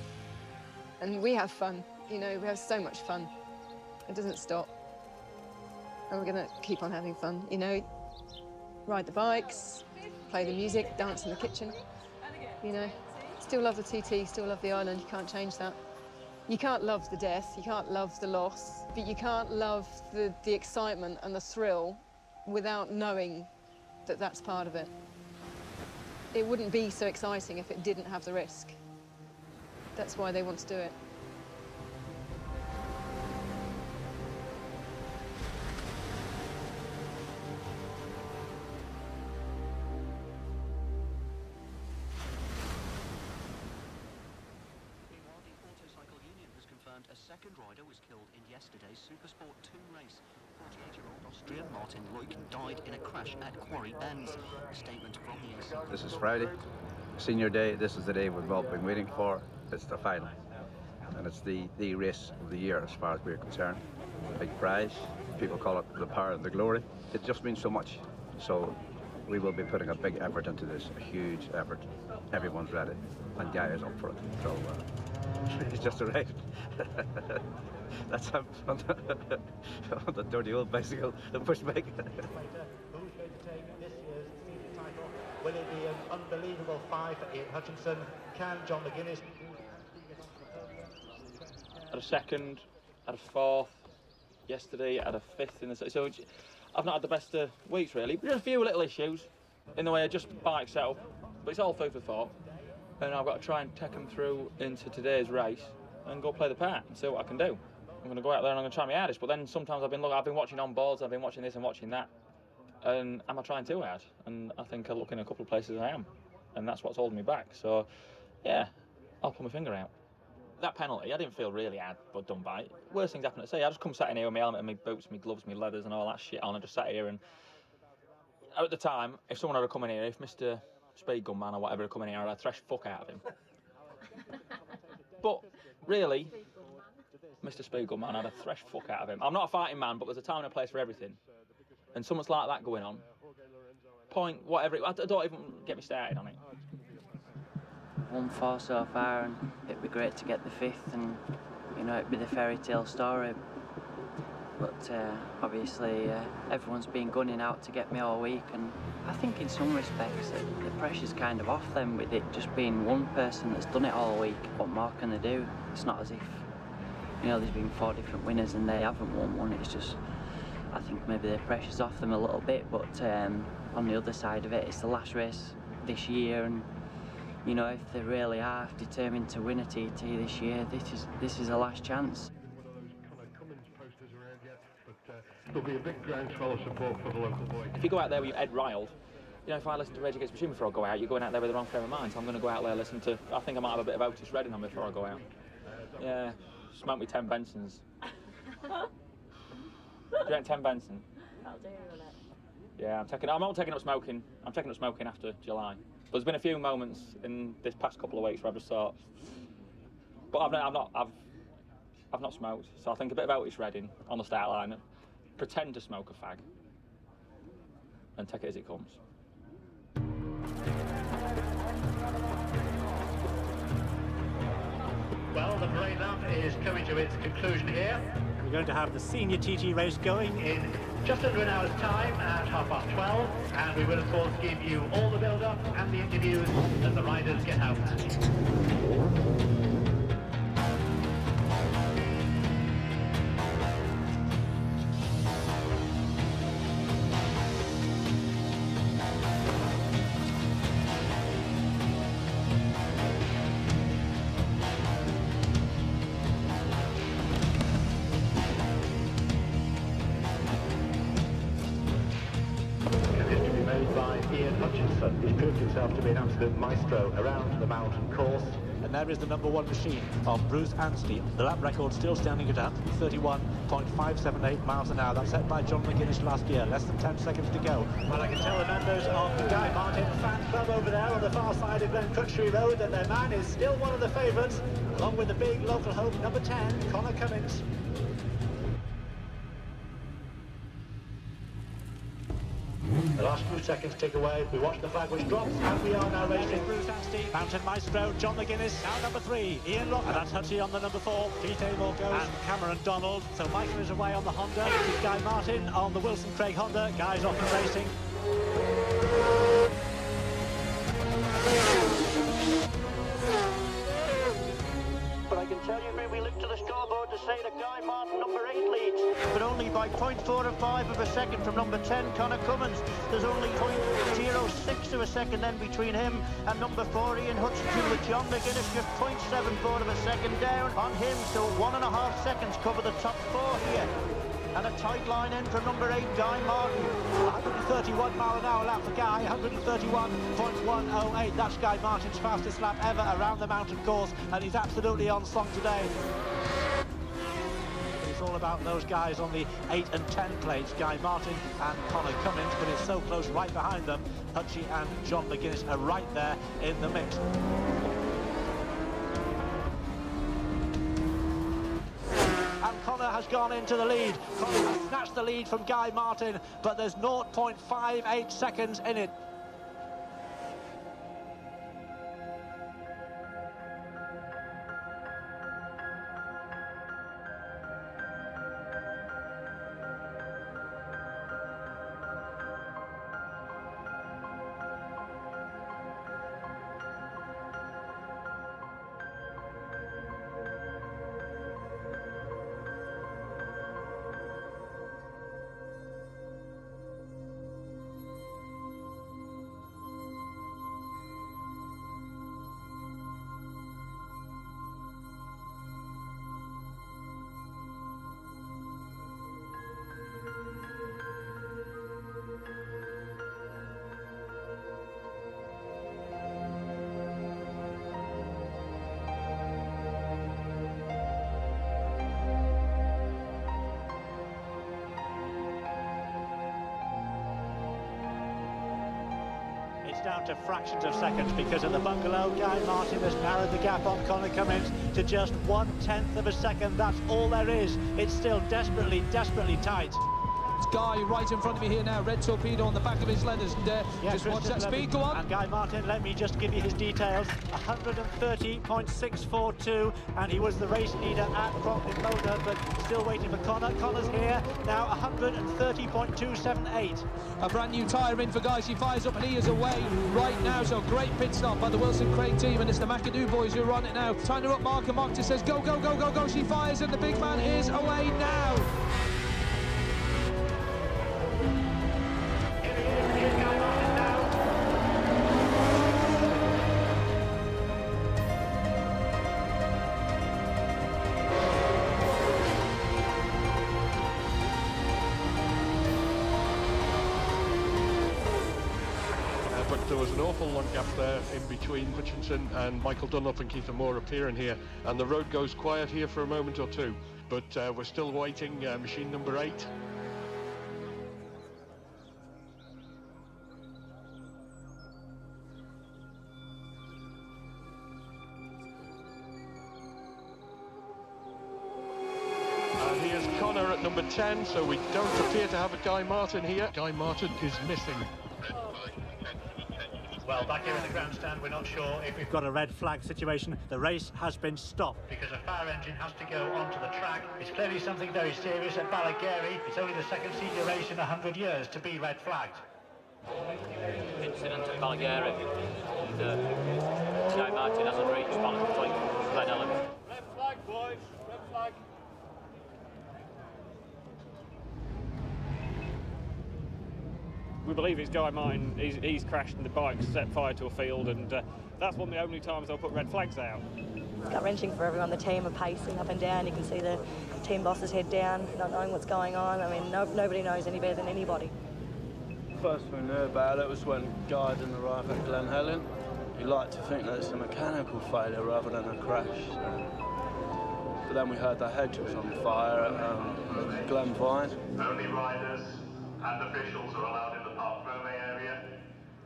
and we have fun. You know, we have so much fun. It doesn't stop. And we're going to keep on having fun, you know. Ride the bikes, play the music, dance in the kitchen, you know. Still love the TT, still love the island, you can't change that. You can't love the death, you can't love the loss, but you can't love the, the excitement and the thrill without knowing that that's part of it it wouldn't be so exciting if it didn't have the risk. That's why they want to do it. The motorcycle union has confirmed a second rider was killed in yesterday's Supersport 2 race 48-year-old Austrian Martin died in a crash at Quarry Bends. Statement from the This is Friday, senior day. This is the day we've all been waiting for. It's the final. And it's the, the race of the year as far as we're concerned. Big prize. People call it the power and the glory. It just means so much. So we will be putting a big effort into this, a huge effort. Everyone's ready, and Guy is up for it. So uh, he's just arrived. That's him on the, on the dirty old bicycle, the push bike. Who's going to take this year's senior title? Will it be an unbelievable five for Ian Hutchinson? Can John McGuinness? Had a second, had a fourth yesterday, had a fifth in the so I've not had the best of weeks really. Just a few little issues in the way I just bike setup, but it's all food for thought. And I've got to try and take them through into today's race and go play the part and see what I can do. I'm going to go out there and I'm going to try my hardest. But then sometimes I've been look, I've been watching on boards, I've been watching this and watching that, and am I trying too hard? And I think I look in a couple of places I am, and that's what's holding me back. So, yeah, I'll put my finger out. That penalty, I didn't feel really hard, but done by. it. Worst things happen to say. I just come sat in here with my helmet and my boots, my gloves, my leathers, and all that shit on. I just sat here and at the time, if someone had come in here, if Mr. Speed Gun Man or whatever had come in here, I'd have threshed fuck out of him. but really, Mr. Speed Gun Man, I'd have threshed fuck out of him. I'm not a fighting man, but there's a time and a place for everything. And something's like that going on. Point, whatever. It, I don't even get me started on it. One four so far, and it'd be great to get the fifth, and you know, it'd be the fairy tale story. But uh, obviously, uh, everyone's been gunning out to get me all week, and I think in some respects the pressure's kind of off them with it just being one person that's done it all week. What more can they do? It's not as if you know there's been four different winners and they haven't won one. It's just I think maybe the pressure's off them a little bit. But um, on the other side of it, it's the last race this year, and you know if they really are determined to win a TT this year, this is this is a last chance. Cummins posters around yet, but uh, there'll be a big groundswell of support for the local boy. If you go out there with Ed head riled, you know, if I listen to Rage Against the Machine before I go out, you're going out there with the wrong frame of mind. So I'm going to go out there listen to. I think I might have a bit of Otis Redding on before I go out. Yeah, smoke me ten Bensons. Do you want ten Benson? That'll do, will it? Yeah, I'm taking. I'm not taking up smoking. I'm taking up smoking after July. But there's been a few moments in this past couple of weeks where I've just thought, but I've not. I've not. I've. I've not smoked. So I think a bit of Otis Redding on the start line. Pretend to smoke a fag. And take it as it comes. Well, the parade lap is coming to its conclusion here. We're going to have the senior TT race going in just under an hour's time at half past 12. And we will, of course, give you all the build-up and the interviews as the riders get out. Is the number one machine of Bruce Anstey. The lap record still standing at 131.578 miles an hour. That's set by John McGuinness last year. Less than 10 seconds to go. Well, I can tell the members of the Guy Martin fan club over there on the far side of Glencrutchery Road that their man is still one of the favourites, along with the big local hope, number 10, Conor Cummins. Seconds tick away. We watch the flag which drops, and we are now racing. Bruce Anstey, Mountain Maestro, John McGuinness, now number three, Ian Lougher, and that's Hutchie on the number four, Pete Amor goes, and Cameron Donald. So Michael is away on the Honda, this is Guy Martin on the Wilson Craig Honda. Guy's off and racing. But I can tell you, we look to the scoreboard that Guy Martin, number eight, leads, but only by 0.45 of a second from number 10, Conor Cummins. There's only 0.06 of a second then between him and number four, Ian Hutchinson, with John McGuinness just 0.74 of a second down on him. So one and a half seconds cover the top four here. And a tight line in from number eight, Guy Martin. 131 mile an hour lap for Guy, 131.108. That's Guy Martin's fastest lap ever around the mountain course, and he's absolutely on song today. All about those guys on the 8 and 10 plates, Guy Martin and Conor Cummins, but it's so close right behind them. Hutchie and John McGuinness are right there in the mix. And Conor has gone into the lead. Conor has snatched the lead from Guy Martin, but there's 0.58 seconds in it. Down to fractions of seconds because of the bungalow. Guy Martin has narrowed the gap on Conor Cummins to just one tenth of a second. That's all there is. It's still desperately, desperately tight. Guy right in front of me here now. Red torpedo on the back of his leathers. And, uh, Yeah, just watch that Levy speed. Go on. And Guy Martin, let me just give you his details. 130.642, and he was the race leader at Cronk-ny-Mona, but still waiting for Conor. Conor's here now, 130.278. A brand new tyre in for Guy. She fires up and he is away right now. So great pit stop by the Wilson Craig team. And it's the McAdoo boys who are on it now. Tying her up, Mark and Mark just says go, go, go, go, go. She fires and the big man is away now. Gap there in between Hutchinson and Michael Dunlop and Keith Amor appearing here, and the road goes quiet here for a moment or two. But uh, we're still waiting. Uh, machine number eight. Number 10, so we don't appear to have a Guy Martin here. Guy Martin is missing. Well, back here in the grandstand, we're not sure if we've got a red flag situation. The race has been stopped because a fire engine has to go onto the track. It's clearly something very serious at Ballagarey. It's only the second senior race in 100 years to be red flagged. Incident at Ballagarey. And uh, Martin hasn't reached point. Glen Helen. Red flag, boys. Red flag. We believe it's Guy Martin. He's, he's crashed and the bike set fire to a field, and uh, that's one of the only times they'll put red flags out. gut wrenching for everyone. The team are pacing up and down. You can see the team boss's head down, not knowing what's going on. I mean, no, nobody knows any better than anybody. First we knew about it was when Guy didn't arrive at Glen Helen. You like to think that it's a mechanical failure rather than a crash. So. But then we heard the hedge was on fire at um, Glen Vine. Only riders and officials are allowed in the Parc Fermé area.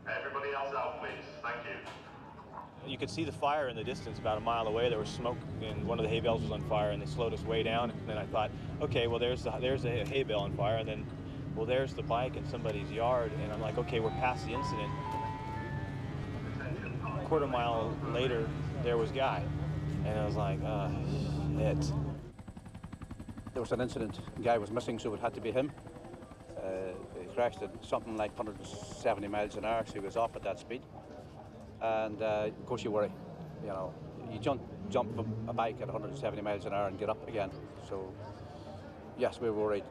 Everybody else out, please. Thank you. You could see the fire in the distance about a mile away. There was smoke, and one of the hay bales was on fire, and they slowed us way down. And then I thought, okay, well, there's the, there's the hay bale on fire, and then, well, there's the bike in somebody's yard, and I'm like, okay, we're past the incident. A quarter mile later, there was Guy, and I was like, uh, shit. There was an incident. Guy was missing, so it had to be him. Crashed at something like 170 miles an hour, so he was off at that speed. And uh, of course, you worry. You know, you jump jump a bike at 170 miles an hour and get up again. So, yes, we were worried.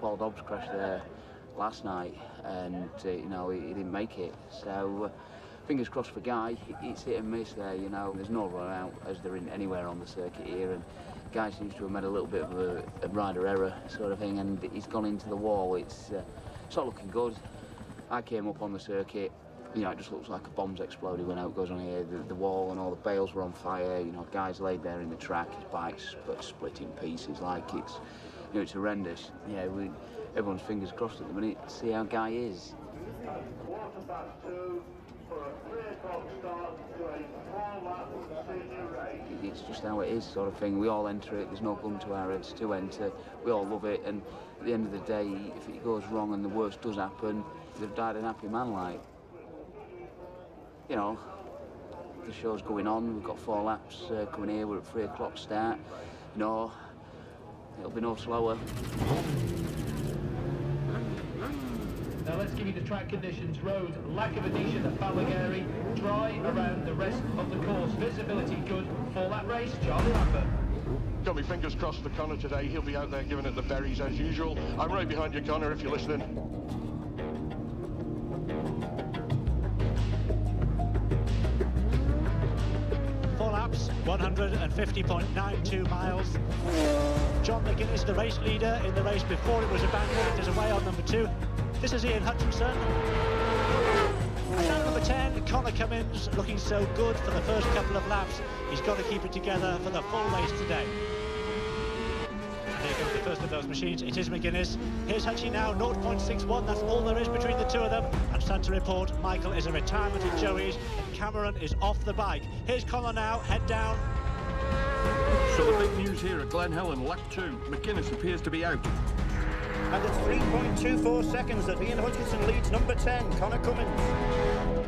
Paul Dobbs crashed there last night, and uh, you know he, he didn't make it. So uh, fingers crossed for Guy. It's hit and miss there. You know, there's no run out as there in anywhere on the circuit here, and Guy seems to have made a little bit of a, a rider error sort of thing, and he's gone into the wall. It's uh, it's not looking good. I came up on the circuit you know, it just looks like a bomb's exploded when out goes on here. The, the wall and all the bales were on fire. You know, guys laid there in the track, his bike's split, in pieces. Like it's, you know, it's horrendous. Yeah, we, everyone's fingers crossed at the minute see how Guy is. It's just how it is, sort of thing. We all enter it. There's no gun to our heads to enter. We all love it, and at the end of the day, if it goes wrong and the worst does happen, they've died an happy man, like. You know, the show's going on. We've got four laps uh, coming here. We're at three o'clock start. You know, it'll be no slower. Now let's give you the track conditions. Road, lack of adhesion at Ballagarey. Dry around the rest of the course. Visibility good for that race. Charlie Lambert. Got me fingers crossed for Conor today. He'll be out there giving it the berries as usual. I'm right behind you, Conor, if you're listening. Four laps, 150.92 miles. John McGuinness, the race leader in the race before it was abandoned, is away on number two. This is Ian Hutchinson. And number 10, Conor Cummins, looking so good for the first couple of laps. He's got to keep it together for the full race today. And here comes the first of those machines. It is McGuinness. Here's Hutchie now, 0.61. That's all there is between the two of them. And sad to report, Michael is a retirement at Joey's, and Cameron is off the bike. Here's Conor now, head down. So the big news here at Glen Helen, lap two. McGuinness appears to be out. And it's 3.24 seconds that Ian Hutchinson leads number 10, Conor Cummins.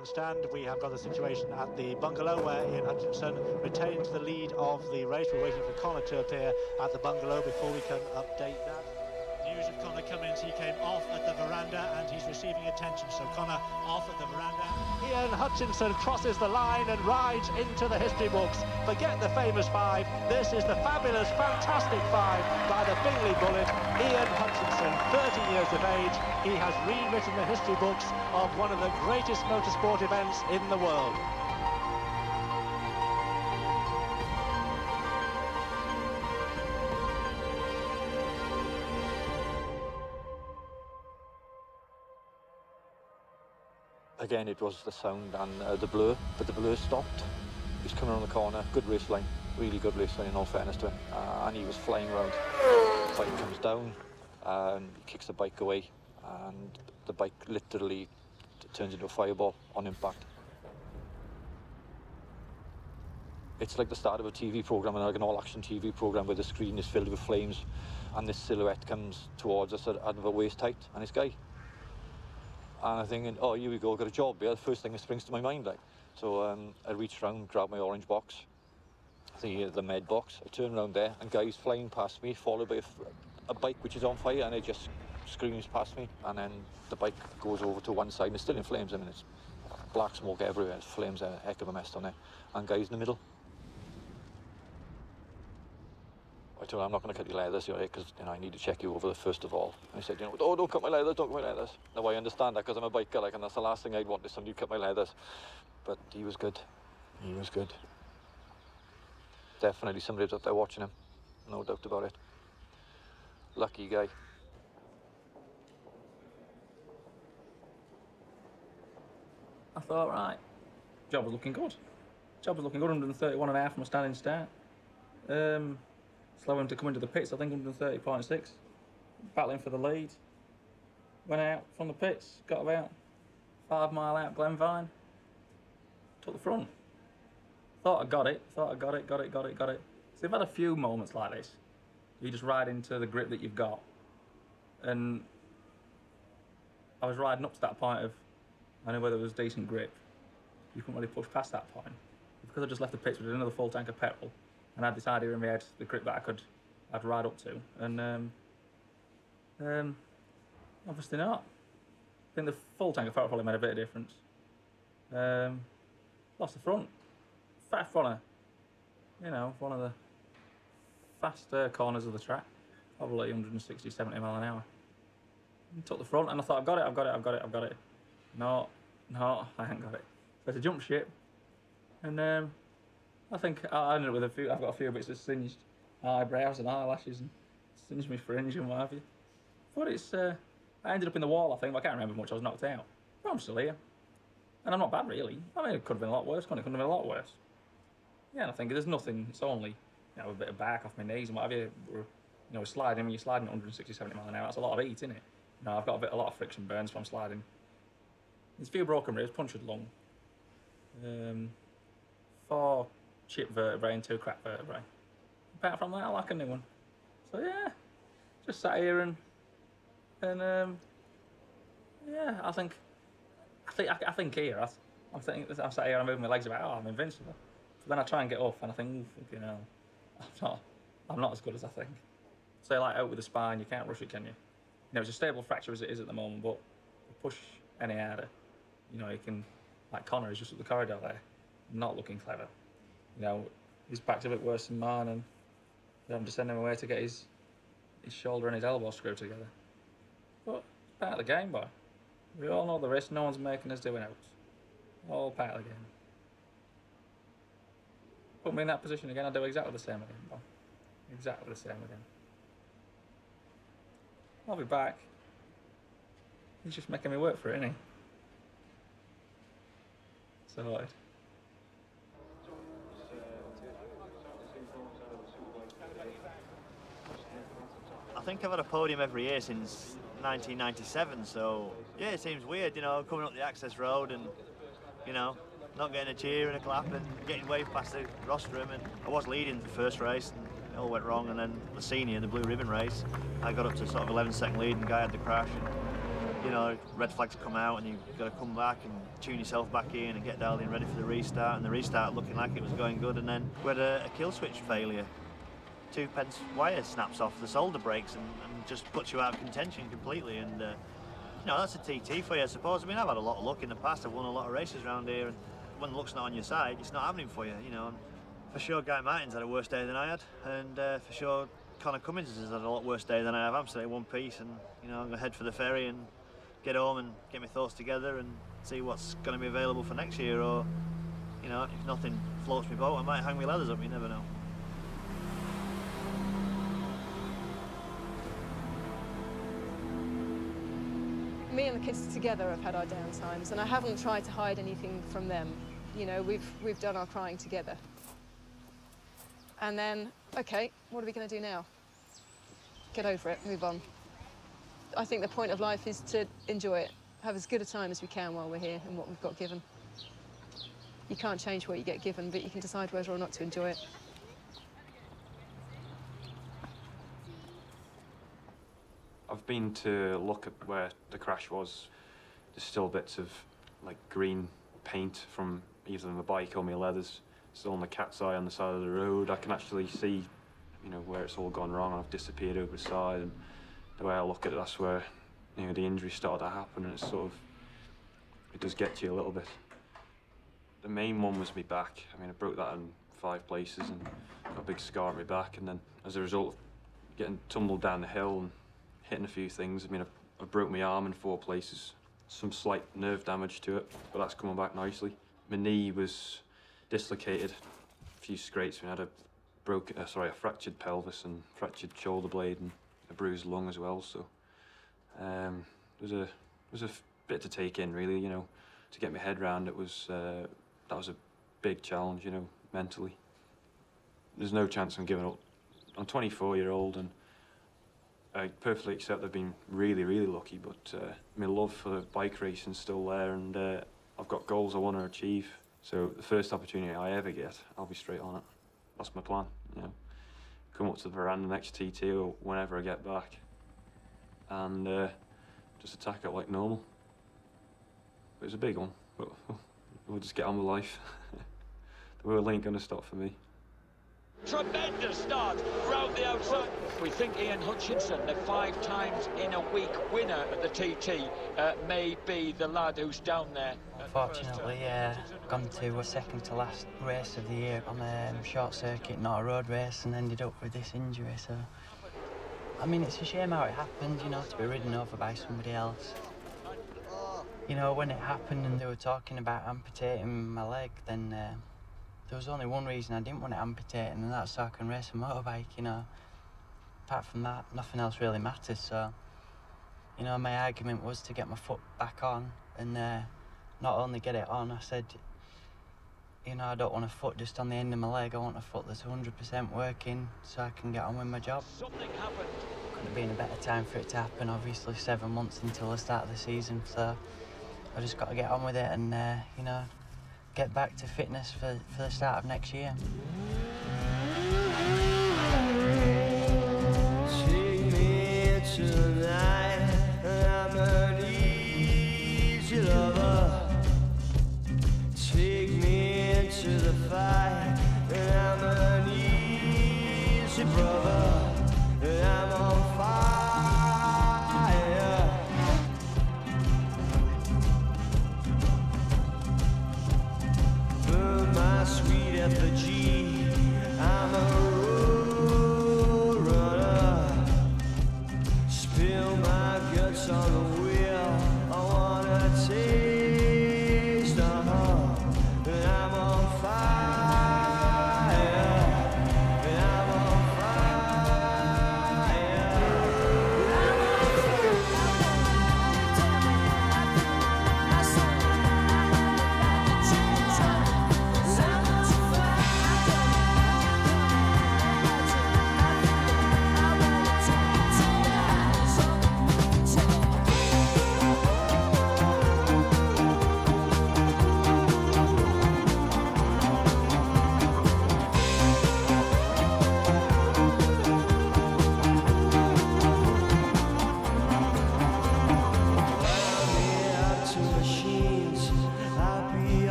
Grandstand, we have got a situation at the bungalow where Ian Hutchinson retains the lead of the race. We're waiting for Conor to appear at the bungalow before we can update that. News of Conor Cummins, he came off at the veranda and he's receiving attention. So Conor off at the veranda. Ian Hutchinson crosses the line and rides into the history books. Forget the famous five. This is the fabulous, fantastic five by the Bingley Bullet. Ian Hutchinson, 30 years of age. He has rewritten the history books of one of the greatest motorsport events in the world. Again, it was the sound and uh, the blur, but the blur stopped. He's coming around the corner, good race really good race in all fairness to him. Uh, and he was flying around. The bike comes down, and he kicks the bike away, and the bike literally turns into a fireball on impact. It's like the start of a TV program, like an all-action TV program where the screen is filled with flames, and this silhouette comes towards us at, at a waist height, and it's Guy. And I'm thinking, oh, here we go, got a job here. The first thing that springs to my mind, like. So um, I reach round, grab my orange box, the the med box. I turn around there, and Guy's flying past me, followed by a bike which is on fire, and it just screams past me. And then the bike goes over to one side, and it's still in flames. I mean, it's black smoke everywhere. Flames, a heck of a mess on there. And Guy's in the middle. I told him, I'm not going to cut your leathers, you know, because you know, I need to check you over the first of all. And he said, you know, oh, don't cut my leathers, don't cut my leathers. Now, I understand that because I'm a biker, like, and that's the last thing I'd want is somebody to cut my leathers. But he was good. He was good. Definitely somebody out there watching him. No doubt about it. Lucky guy. I thought, right, job was looking good. Job was looking good, 131 and a half from a standing start. Um, slow him to come into the pits, I think 130.6. Battling for the lead. Went out from the pits, got about five mile out Glenvine. Took the front. Thought I got it, thought I got it, got it, got it, got it. So you've had a few moments like this. You just ride into the grip that you've got. And I was riding up to that point of I knew whether there was decent grip. You couldn't really push past that point. Because I just left the pits with another full tank of petrol and had this idea in my head, the grip that I could I'd ride up to. And um, um, obviously not. I think the full tank of petrol probably made a bit of difference. Um, lost the front. Fast runner. You know, one of the faster corners of the track. Probably 160, 70 mile an hour. took the front, and I thought, I've got it, I've got it, I've got it, I've got it. No, no, I haven't got it. So it's a jump ship, and um, I think I ended up with a few. I've got a few bits of singed eyebrows and eyelashes and singed my fringe and what have you. But it's uh, I ended up in the wall. I think I can't remember much. I was knocked out. But I'm still here, and I'm not bad really. I mean, it could have been a lot worse. Couldn't it? Could have been a lot worse. Yeah, and I think there's nothing. It's only you know a bit of bark off my knees and what have you. We're, you know, sliding when you're sliding at 160, 70 mile an hour. That's a lot of heat, isn't it? You know, I've got a bit, a lot of friction burns from sliding. There's a few broken ribs, punctured lung. Um, four chip vertebrae and two cracked vertebrae. Apart from that, I like a new one. So yeah, just sat here and and um, yeah, I think I think I, I think here I, I'm thinking I'm sat here I'm moving my legs about. Oh, I'm invincible. But then I try and get off and I think, you know, I'm not I'm not as good as I think. Say like out with the spine, you can't rush it, can you? You know, it's a stable fracture as it is at the moment, but push any harder, you know, you can like Conor is just up the corridor there, not looking clever. You know, his back's a bit worse than mine, and I'm just sending him away to get his his shoulder and his elbow screwed together. But part of the game, boy. We all know the risk. No one's making us do it out. All part of the game. Put me in that position again, I'll do exactly the same again, boy. Exactly the same again. I'll be back. He's just making me work for it, isn't he? Sorted. I think I've had a podium every year since 1997, so yeah, it seems weird, you know, coming up the access road and, you know, not getting a cheer and a clap and getting waved past the rostrum. And I was leading the first race and it all went wrong. And then the senior, in the blue ribbon race, I got up to sort of 11 second lead and guy had the crash. And, you know, red flags come out and you've got to come back and tune yourself back in and get dialed in ready for the restart. And the restart looking like it was going good. And then we had a, a kill switch failure two pence wire snaps off the solder breaks and, and, just puts you out of contention completely. And uh, you know that's a TT for you, I suppose. I mean, I've had a lot of luck in the past. I've won a lot of races around here, and when luck's not on your side, it's not happening for you. You know, and for sure, Guy Martin's had a worse day than I had, and uh, for sure, Conor Cummins has had a lot worse day than I have. I'm still one piece, and you know, I'm gonna head for the ferry and get home and get my thoughts together and see what's going to be available for next year, or you know, if nothing floats me boat, I might hang my leathers up. You never know. Me and the kids together have had our down times, and I haven't tried to hide anything from them. You know, we've we've done our crying together. And then, okay, what are we going to do now? Get over it, move on. I think the point of life is to enjoy it, have as good a time as we can while we're here and what we've got given. You can't change what you get given, but you can decide whether or not to enjoy it. I've been to look at where the crash was. There's still bits of like green paint from either my bike or my leathers still on the cat's eye on the side of the road. I can actually see, you know, where it's all gone wrong. I've disappeared over the side, and the way I look at it, that's where, you know, the injury started to happen, and it's sort of, it does get to you a little bit. The main one was my back. I mean, I broke that in five places and got a big scar on my back, and then as a result of getting tumbled down the hill and hitting a few things. I mean, I, I broke my arm in four places, some slight nerve damage to it, but that's coming back nicely. My knee was dislocated, a few scrapes. I had a broken, uh, sorry, a fractured pelvis and fractured shoulder blade and a bruised lung as well. So um, it was a it was a bit to take in, really. You know, to get my head round. It was uh, that was a big challenge. You know, mentally. There's no chance I'm giving up. I'm 24 year old and I perfectly accept I've been really, really lucky, but uh, my love for bike racing's still there, and uh, I've got goals I want to achieve. So the first opportunity I ever get, I'll be straight on it. That's my plan. You know, come up to the veranda next TT or whenever I get back, and uh, just attack it like normal. It was a big one, but we'll just get on with life. the world ain't gonna stop for me. Tremendous start round the outside. We think Ian Hutchinson, the five times in a week winner at the TT, uh, may be the lad who's down there. Unfortunately, uh, gone to a second to last race of the year on a um, short circuit, not a road race, and ended up with this injury. So I mean, it's a shame how it happened, you know, to be ridden over by somebody else. You know, when it happened and they were talking about amputating my leg, then uh, there was only one reason I didn't want it amputated, and that's so I can race a motorbike, you know. Apart from that, nothing else really matters, so... You know, my argument was to get my foot back on, and uh, not only get it on, I said, you know, I don't want a foot just on the end of my leg. I want a foot that's 100% working so I can get on with my job. Something happened. Couldn't have been a better time for it to happen. Obviously, seven months until the start of the season, so I just got to get on with it and, uh, you know, get back to fitness for, for the start of next year. Take